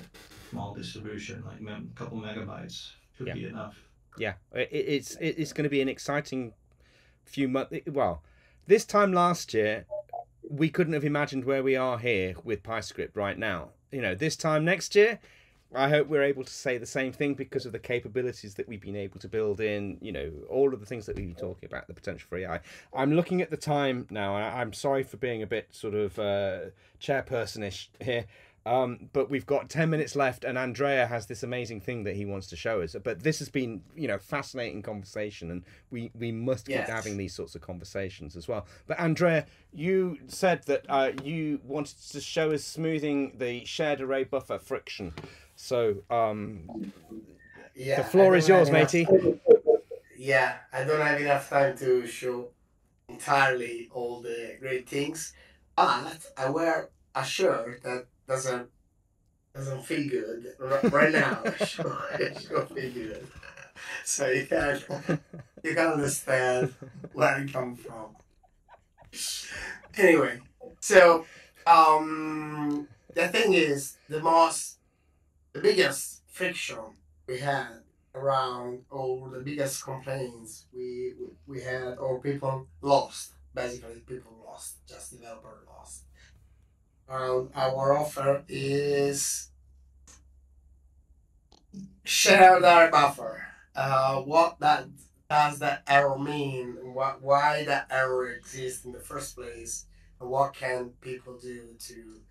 small distribution, like a couple megabytes should Yeah. be enough. Yeah, it, it's it- it's going to be an exciting few months. Well, this time last year, we couldn't have imagined where we are here with PyScript right now. You know, this time next year, I hope we're able to say the same thing because of the capabilities that we've been able to build in, you know, all of the things that we've been talking about, the potential for AI. I'm looking at the time now, I'm sorry for being a bit sort of uh, chairpersonish here. Um, but we've got 10 minutes left, and Andrea has this amazing thing that he wants to show us. But this has been, you know, fascinating conversation, and we, we must keep Yes. having these sorts of conversations as well. But Andrea, you said that uh, you wanted to show us smoothing the shared array buffer friction. So um, Yeah, the floor is yours, matey. Yeah, I don't have enough time to show entirely all the great things, but I wear a shirt that doesn't doesn't feel good right now. sure, sure feel good, so you can you can understand where I come from. Anyway, so um, the thing is, the most, the biggest friction we had around, or the biggest complaints we we, we had, or people lost, basically people lost, just developer lost. Um, our offer is shared buffer. Uh, what that does that error mean? What why that error exists in the first place? And what can people do to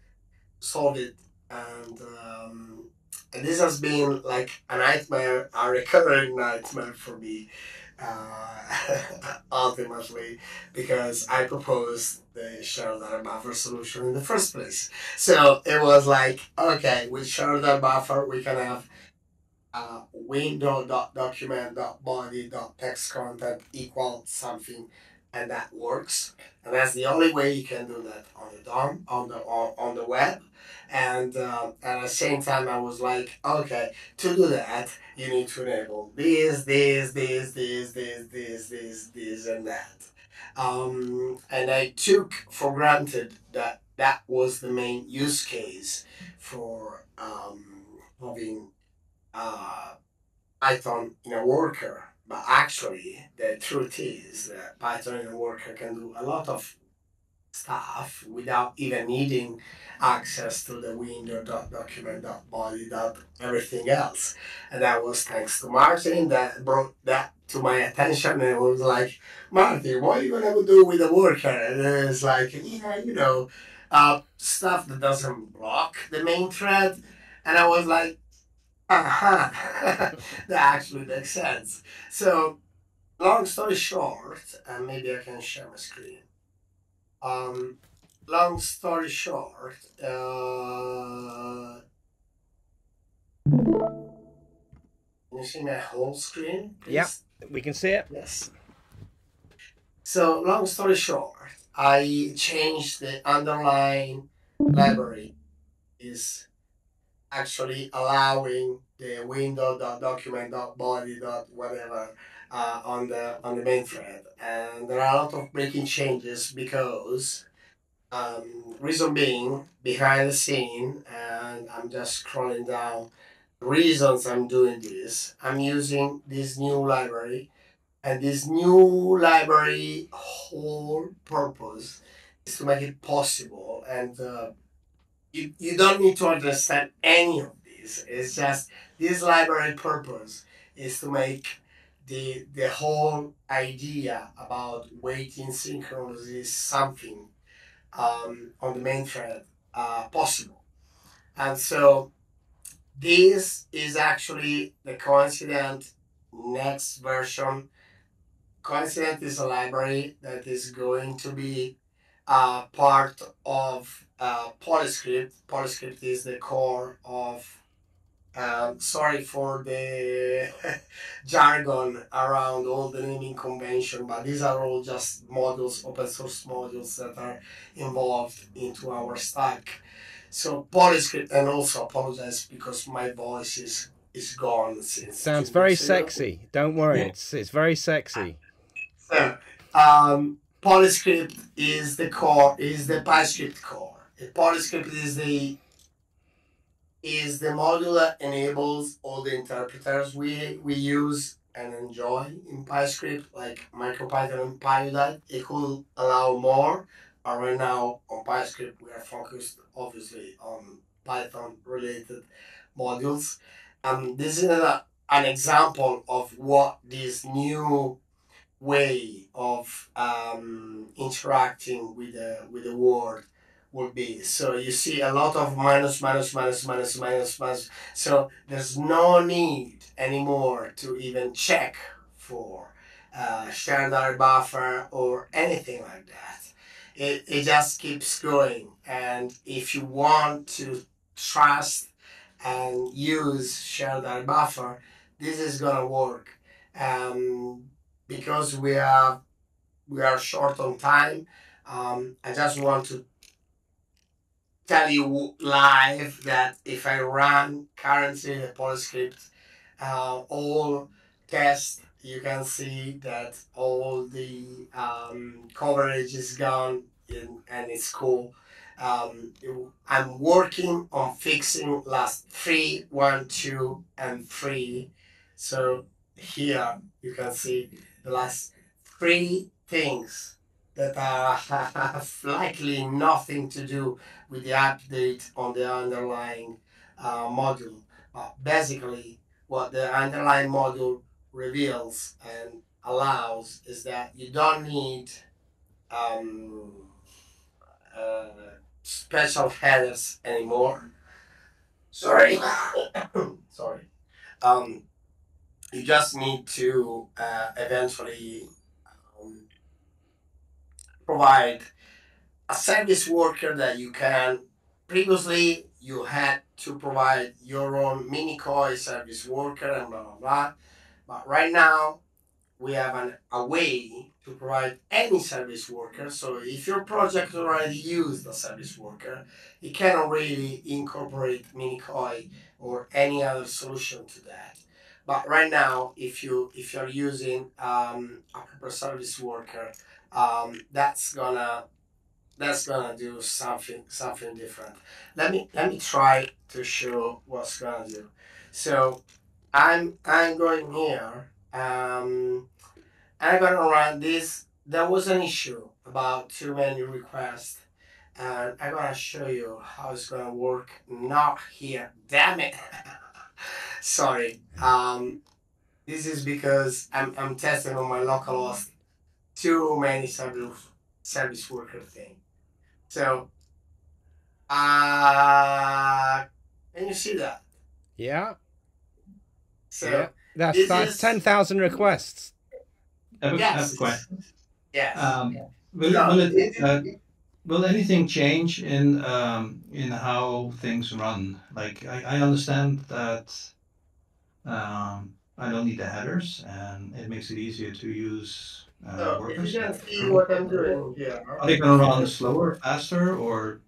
solve it? And um, and this has been like a nightmare, a recurring nightmare for me. Uh, ultimately, because I proposed the shared data buffer solution in the first place. So it was like, okay, with shared data buffer, we can have uh, window.document.body.text content equal something, and that works. And that's the only way you can do that on the DOM, on the on, on the web. And and at the same time, I was like, okay, to do that, you need to enable this, this, this, this, this, this, this, this, and that. Um, and I took for granted that that was the main use case for um, having uh, Python in a worker. But actually, the truth is that Python in a worker can do a lot of stuff without even needing access to the window document window.document.body. everything else. And that was thanks to Martin that brought that to my attention and it was like, Martin, what are you gonna do with the worker? And it's like, yeah, you know, uh, stuff that doesn't block the main thread. And I was like, aha, that actually makes sense. So, long story short, and maybe I can share my screen. Um, long story short, uh, can you see my whole screen? please? Yeah. We can see it. Yes. So, long story short, I changed the underlying library is actually allowing the window.document.body. whatever uh, on the on the main thread, and there are a lot of breaking changes because um, reason being behind the scene, and I'm just scrolling down reasons I'm doing this. I'm using this new library, and this new library whole purpose is to make it possible. And uh, you you don't need to understand any of this. It's just this library purpose is to make the the whole idea about waiting synchronously something um, on the main thread uh, possible. And so this is actually the coincident next version. Coincident is a library that is going to be uh, part of uh, Polyscript. Polyscript is the core of. Um, sorry for the jargon around all the naming convention, but these are all just modules, open source modules that are involved into our stack. So Polyscript, and also apologize because my voice is is gone since. Sounds very weeks ago. sexy. Don't worry, Yeah. it's it's very sexy. So, um, Polyscript is the core, is the PyScript core. Polyscript is the is the module that enables all the interpreters we we use and enjoy in PyScript, like MicroPython and Pyodide. It could allow more, but right now on PyScript we are focused obviously on Python related modules. Um, this is a, an example of what this new way of um, interacting with the with the world would be. So you see a lot of minus, minus, minus, minus, minus, minus. So there's no need anymore to even check for uh, data buffer or anything like that. It, it just keeps going. And if you want to trust and use data buffer, this is gonna work. Um, because we are we are short on time. Um, I just want to tell you live that if I run currently the PolyScript uh, all tests, you can see that all the um, coverage is gone in, and it's cool. Um, I'm working on fixing last three, one, two, and three. So here you can see the last three things that are, likely nothing to do with the update on the underlying uh, module. Basically, what the underlying module reveals and allows is that you don't need um, uh, special headers anymore. Sorry, sorry. Um, you just need to uh, eventually provide a service worker that you can previously you had to provide your own mini-coi service worker and blah blah blah. But right now we have an, a way to provide any service worker. So if your project already used a service worker it can already incorporate mini-coi or any other solution to that. But right now if you if you're using um, a proper service worker um, that's gonna that's gonna do something something different. Let me let me try to show what's gonna do. So I'm I'm going here. Um, I'm gonna run this. There was an issue about too many requests, and I'm gonna show you how it's gonna work. Not here. Damn it. Sorry. Um, this is because I'm I'm testing on my local host too many service service worker thing. So, uh, can you see that? Yeah. So, yeah. That's, this that's is- 10,000 requests. I have, a- I have Yes. a yes. Um, will, Yeah, will, it, it- uh, will anything change in um, in how things run? Like I, I understand that um, I don't need the headers, and it makes it easier to use uh, so, if workers. you can see what I'm doing here. Are they going to run slower, faster, or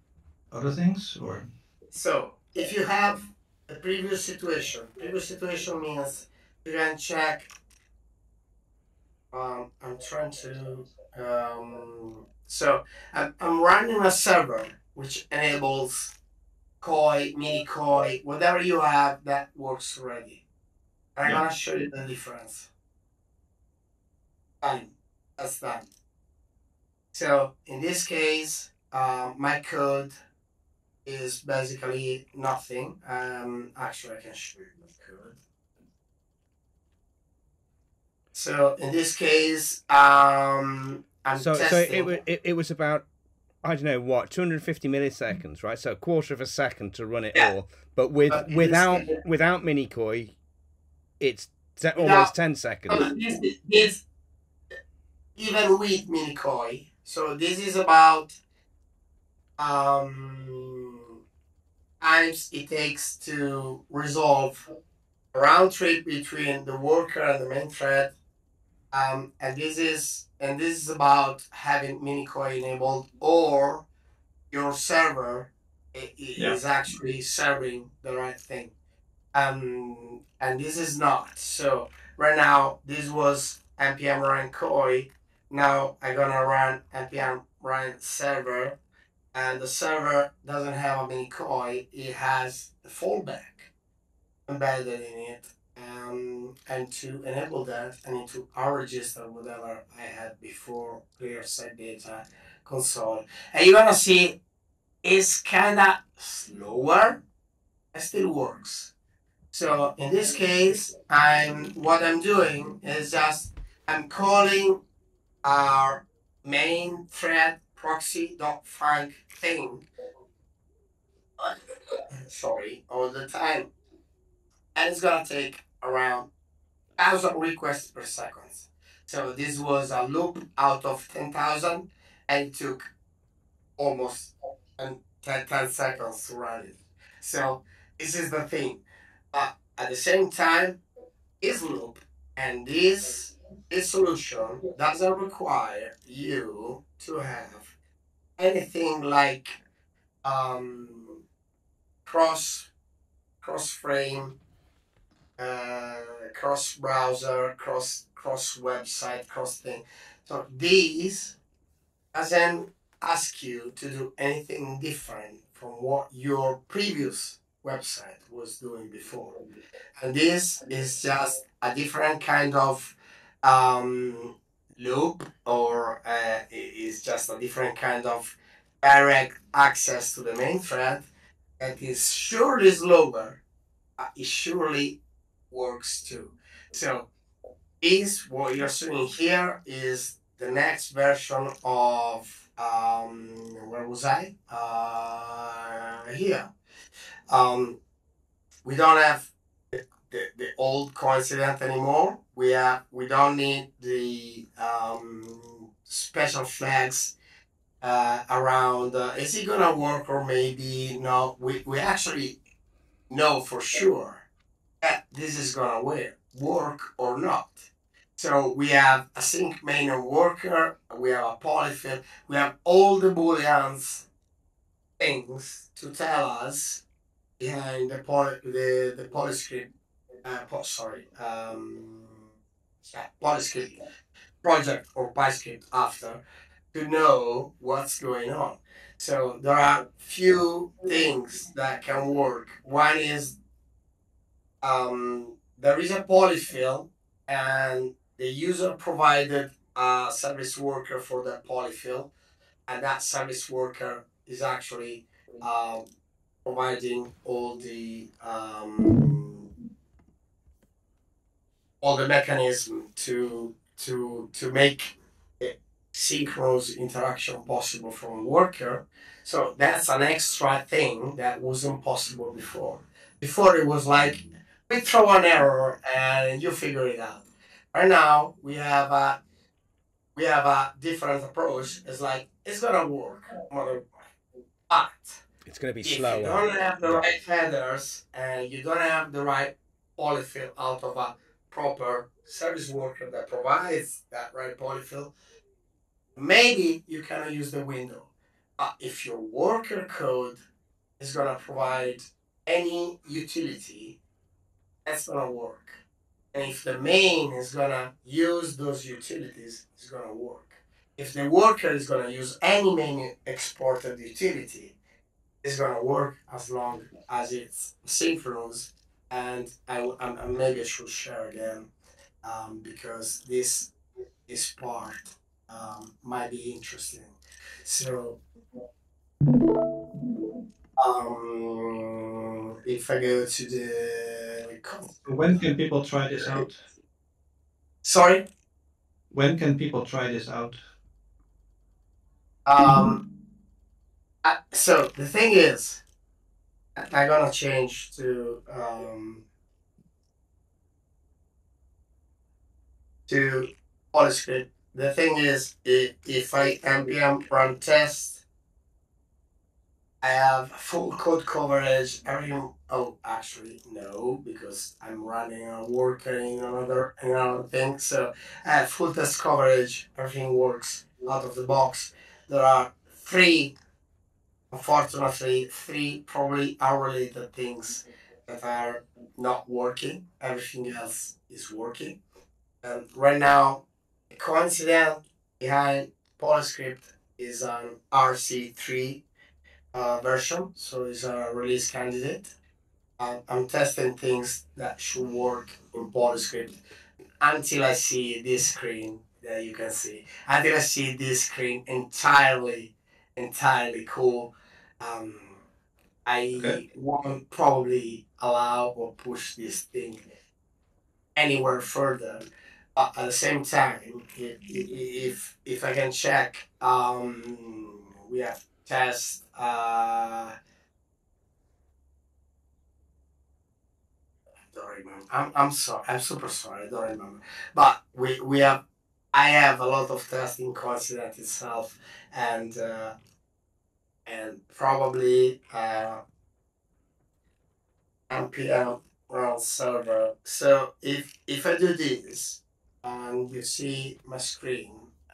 other things? Or So, if you have a previous situation, previous situation means you can check. Um, I'm trying to. Um, so, I'm, I'm running a server which enables Koi, mini Koi, whatever you have that works already. I'm Yeah. gonna show you the difference. Done. That's done. So, in this case, uh, my code is basically nothing. Um, actually, I can show you the code. So in this case, um, I'm So, so it, wa- it, it was about, I don't know what, 250 milliseconds, right? So a quarter of a second to run it Yeah. all. But with But without without mini-coi, it's te- Without- almost 10 seconds. Uh, this, this, even with mini-coi, so this is about um, times it takes to resolve a round trip between the worker and the main thread. Um, and this is and this is about having Minikoi enabled or your server Yeah. is actually serving the right thing. Um, and this is not. So right now this was npm run koi now i'm gonna run npm run server and the server doesn't have a mini it has a fallback embedded in it Um, and to enable that, I need to register whatever I had before clear site data console. And you're gonna see it's kinda slower. It still works. So in this case, I'm what I'm doing is just I'm calling our main thread proxy dot proxy.func thing. Sorry, all the time. And it's gonna take around thousand requests per second. So this was a loop out of ten thousand and it took almost 10, 10 seconds to run it. So this is the thing. Uh, at the same time, this loop and this, this solution doesn't require you to have anything like um, cross cross frame, uh, cross browser, cross cross website, cross thing. So these doesn't ask you to do anything different from what your previous website was doing before. And this is just a different kind of um, loop or uh, is just a different kind of direct access to the main thread that is surely slower, uh, it surely works too. So is what you're seeing here is the next version of um, where was I? Uh, here. Um, we don't have the, the, the old coincident anymore. We have we don't need the um, special flags uh, around. Uh, is it gonna work or maybe no? We we actually know for sure that this is gonna work work or not. So we have a sync main worker, we have a polyfill, we have all the booleans things to tell us behind the poly, the the polyscript uh, po- sorry um polyscript project or PyScript after to know what's going on. So there are few things that can work. One is um, there is a polyfill and the user provided a service worker for that polyfill and that service worker is actually um, providing all the um, all the mechanism to to to make synchronous interaction possible from worker. So that's an extra thing that wasn't possible before. Before it was like we throw an error and you figure it out. Right now we have a we have a different approach. It's like it's gonna work, but It's going to be if you don't have the right headers and you don't have the right polyfill out of a proper service worker that provides that right polyfill, maybe you cannot use the window. But if your worker code is gonna provide any utility, that's gonna work. And if the main is gonna use those utilities, it's gonna work. If the worker is gonna use any main exported utility, it's gonna work as long as it's synchronous. And I, um, um, maybe I should share again um, because this this part um, might be interesting. So, um, if I go to the When can people try this out? sorry, When can people try this out? um, I, so the thing is, I- I'm gonna change to um, to PolyScript. The thing is, if, I npm run test, I have full code coverage. Everything. Oh, actually, no, because I'm running a worker in another another thing. So I have full test coverage. Everything works out of the box. There are three, unfortunately, three probably unrelated things that are not working. Everything else is working. And right now, the coincident behind PolyScript is an RC3 uh, version, so it's a release candidate. I'm, I'm testing things that should work in PolyScript until I see this screen that you can see. Until I see this screen entirely, entirely cool. Um, I Okay. won't probably allow or push this thing anywhere further. But at the same time, if if, if I can check, um, we have test. Uh, I don't remember. I'm, I'm sorry. I'm super sorry. I don't remember. But we, we have. I have a lot of testing coincident itself, and uh, and probably uh, npm run server. So if if I do this, and you see my screen,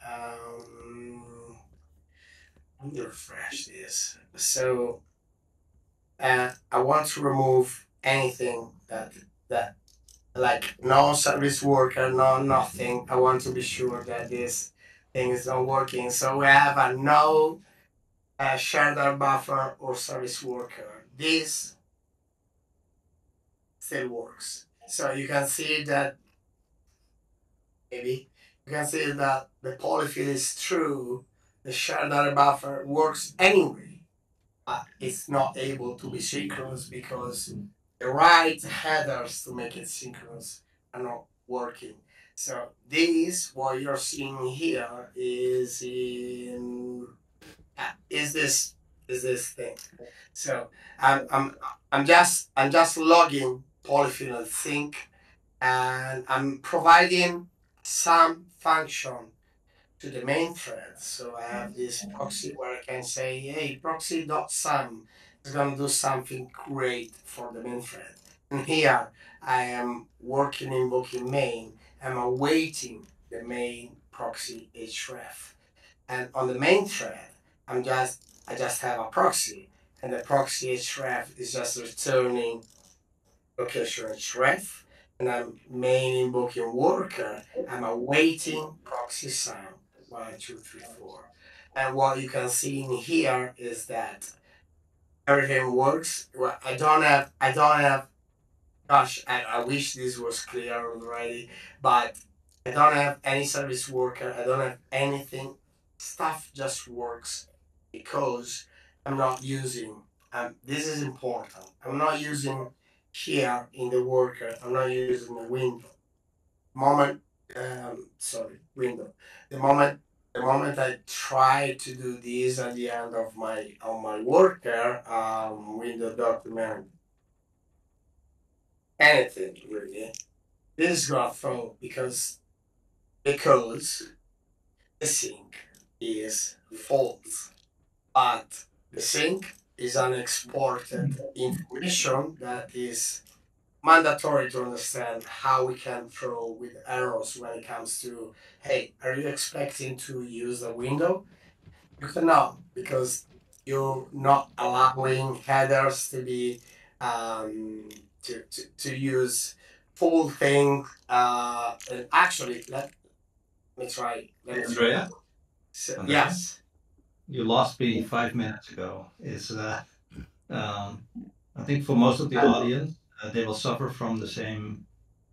um, let me refresh this. So uh, I want to remove anything that that like no service worker, no nothing. I want to be sure that this thing is not working. So we have a no uh, shared buffer or service worker. This still works. So you can see that maybe you can see that the polyfill is true. The shared data buffer works anyway, but it's not able to be synchronous because the right headers to make it synchronous are not working. So this, what you're seeing here, is in uh, is this is this thing. So I'm I'm I'm just I'm just logging polyfill sync, and I'm providing some function to the main thread. So I have this proxy where I can say, hey, proxy.sum is going to do something great for the main thread. And here I am working in invoking main. I'm awaiting the main proxy href. And on the main thread, I'm just I just have a proxy, and the proxy href is just returning location href, and I'm main invoking worker. I'm awaiting proxy sum one, two, three, four. And what you can see in here is that everything works. Well, I don't have I don't have gosh, I, I wish this was clear already, but I don't have any service worker, I don't have anything. Stuff just works because I'm not using um this is important. I'm not using here in the worker, I'm not using the window. Moment um sorry, window. The moment the moment I try to do this at the end of my on my worker, um, window document anything really, this is throw because because the sync is false, but the sync is an exported information that is mandatory to understand how we can throw with errors when it comes to hey, are you expecting to use a window? You cannot because you're not allowing headers to be um, to, to, to use full thing. Uh, and actually, let me try. Let me try. Andrea, So, Andrea? yes. you lost me five minutes ago. Is uh, um, I think for most of the audience, uh, they will suffer from the same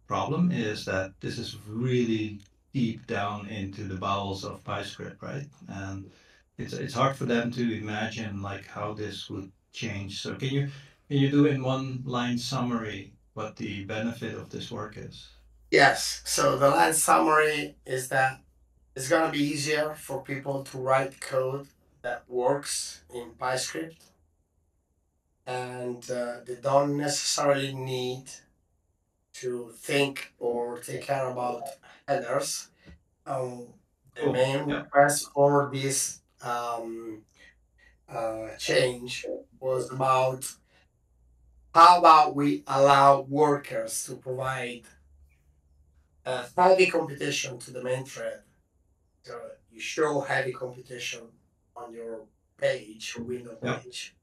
problem. Is that this is really deep down into the bowels of PyScript, right? And it's it's hard for them to imagine like how this would change. So can you can you do in one line summary what the benefit of this work is? Yes. So the line summary is that it's gonna be easier for people to write code that works in PyScript, and uh, they don't necessarily need to think or take care about headers. Um, the Cool. main Yeah. request for this um, uh, change was about how about we allow workers to provide uh, heavy computation to the main thread. So you show heavy computation on your page, window Yeah. page,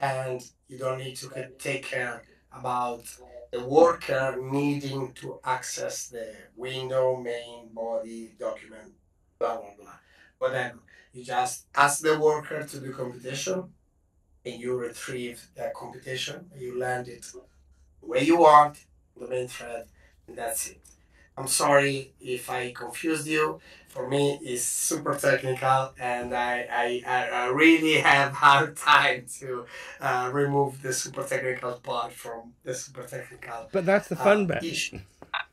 and you don't need to take care about the worker needing to access the window, main, body, document, blah blah blah. But then You just ask the worker to do computation, and you retrieve that computation. You land it where you want the main thread, and that's it. I'm sorry if I confused you. For me, it's super technical, and I, I, I- I really have hard time to uh, remove the super technical part from the super technical But that's the fun uh, bit. issue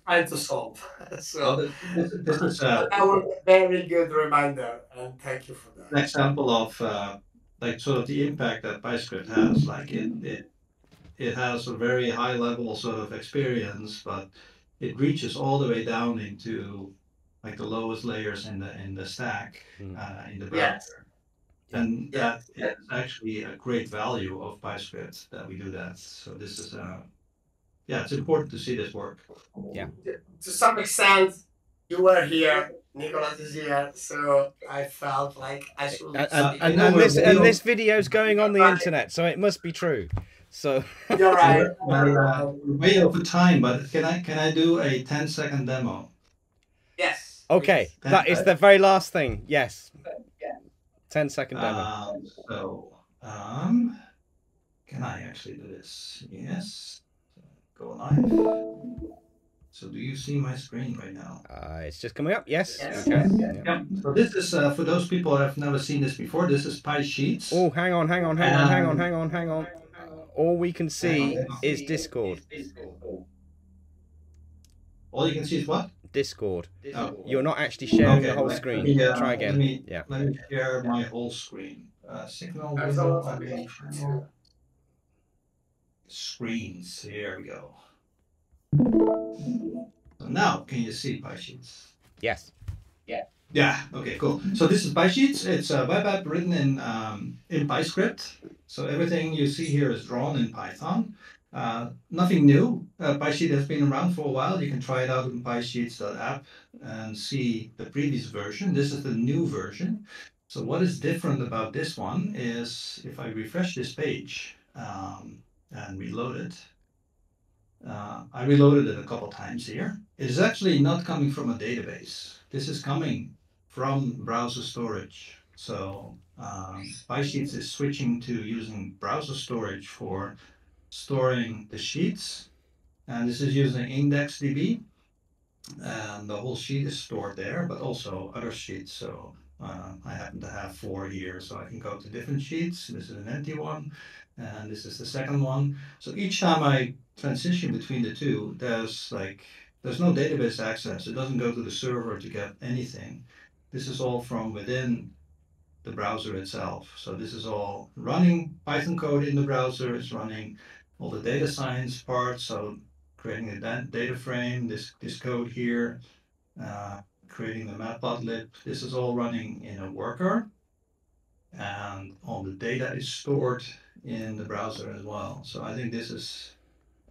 trying to solve. So this, this, this is uh, that was a very good reminder, and thank you for that. an that. example of uh, like sort of the impact that PyScript has. Like it, it, it has a very high level sort of experience, but it reaches all the way down into like the lowest layers in the in the stack Mm. uh, in the Yes. browser. And Yeah. that is actually a great value of PyScript that we do that. So this is uh, yeah, it's important to see this work. Yeah. To some extent, you were here, Nicholas is here, so I felt like I should. And, speak. and, and, and this way and off- this video's going on the internet, so it must be true. So You're right. We're, uh, we're way over time, but can I can I do a 10 second demo? Yes. okay, please. that is the very last thing. Yes. 10 second demo. Um, so, um, can I actually do this? Yes. Go live. So, do you see my screen right now? Uh, it's just coming up. Yes. Yes. Okay. Yeah. Yeah. So this is uh, for those people who have never seen this before. This is PySheets. Oh, hang on, hang on, hang on, hang on, Um, hang on, hang on. All we can see is Discord. All you can see is what? Discord. Oh. You're not actually sharing Okay, the whole let- screen. let me, uh, Try Let again. me, Yeah. let me share my whole screen. Uh, signal There's window, also the audio picture channel. Screens. Here we go. So now, can you see PySheets? Yes. Yeah. Yeah. Okay. Cool. So this is PySheets. It's a web app written in um, in PyScript. So everything you see here is drawn in Python. Uh, nothing new. Uh, PySheet has been around for a while. You can try it out in PySheets.app and see the previous version. This is the new version. So what is different about this one is if I refresh this page um, and reload it, uh, I reloaded it a couple times here. It is actually not coming from a database. This is coming from browser storage. So um, PySheets is switching to using browser storage for storing the sheets. And this is using IndexedDB. And the whole sheet is stored there, but also other sheets. So uh, I happen to have four here, so I can go to different sheets. This is an empty one, and this is the second one. So each time I transition between the two, there's like there's no database access. It doesn't go to the server to get anything. This is all from within the browser itself. So this is all running Python code in the browser. It's running all the data science parts. So creating a data frame, this this code here, uh, creating the matplotlib. This is all running in a worker, and all the data is stored in the browser as well. So I think this is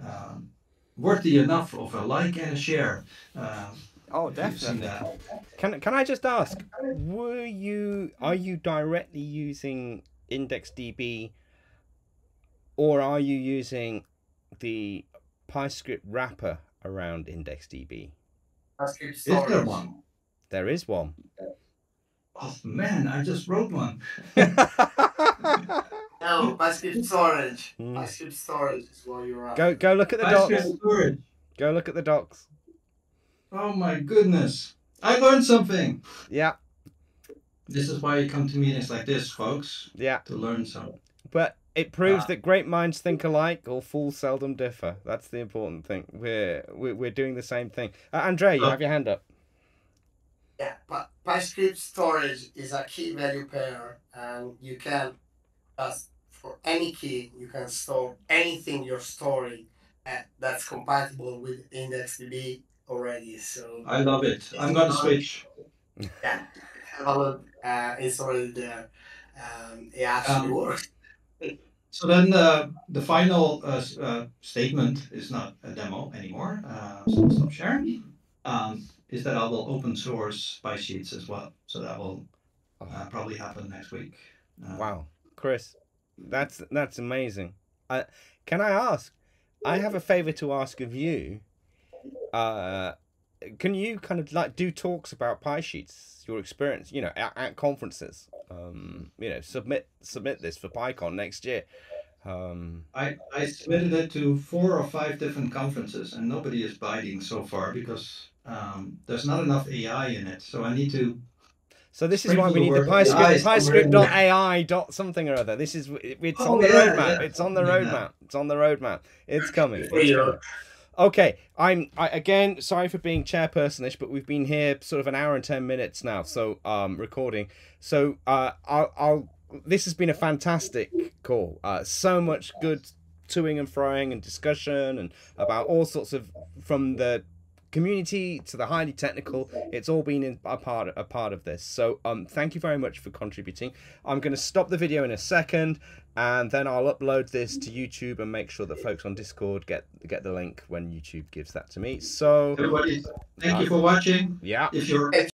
um, worthy enough of a like and a share. Um, Oh, if you've seen definitely. that. Can can I just ask? Were you are you directly using IndexedDB, or are you using the PyScript wrapper around IndexedDB? PyScript Is there one? There is one. Oh man, I just wrote one. No, PyScript storage. Hmm. PyScript storage is what you're at. go go look at the docs. PyScript storage. Go look at the docs. Oh my goodness. I learned something. Yeah, This is why you come to meetings like this, folks, yeah. to learn something. But it proves Ah. that great minds think alike, or fools seldom differ. That's the important thing. We're we're, we're doing the same thing. Uh, Andre, you Oh. have your hand up. Yeah, but PyScript storage is a key value pair, and you can, as for any key, you can store anything you're storing uh, that's compatible with IndexedDB already. So I love it. I'm gonna switch. yeah, have a look. Uh, it's already there. Um, it actually Um, works. So then uh, the final uh, uh, statement is not a demo anymore. Uh, so I'll stop sharing. Um, is that I will open source PySheets as well. So that will uh, probably happen next week. Uh, Wow, Chris, that's that's amazing. I, can I ask? I have a favor to ask of you. Uh, can you kind of like do talks about PySheets, your experience, you know, at, at conferences? Um, you know, submit submit this for PyCon next year. Um, I, I submitted it to four or five different conferences and nobody is biting so far because um, there's not enough AI in it. So I need to. So this is why we need the Sprinkle the AI PyScript, somewhere in there. PyScript.ai dot something or other. This is it's Oh, on the roadmap. It's on the roadmap. It's on the roadmap. It's coming. It's Yeah. coming. Okay, I'm I, again sorry for being chairpersonish, but we've been here sort of an hour and ten minutes now, so um recording. So uh I'll, I'll this has been a fantastic call. Uh, so much good toing and froing and discussion and about all sorts of from the community to the highly technical it's all been in a part a part of this. So um thank you very much for contributing. I'm going to stop the video in a second and then i'll upload this to youtube and make sure that folks on discord get get the link when youtube gives that to me. So Everybody, thank you for watching. yeah. If you're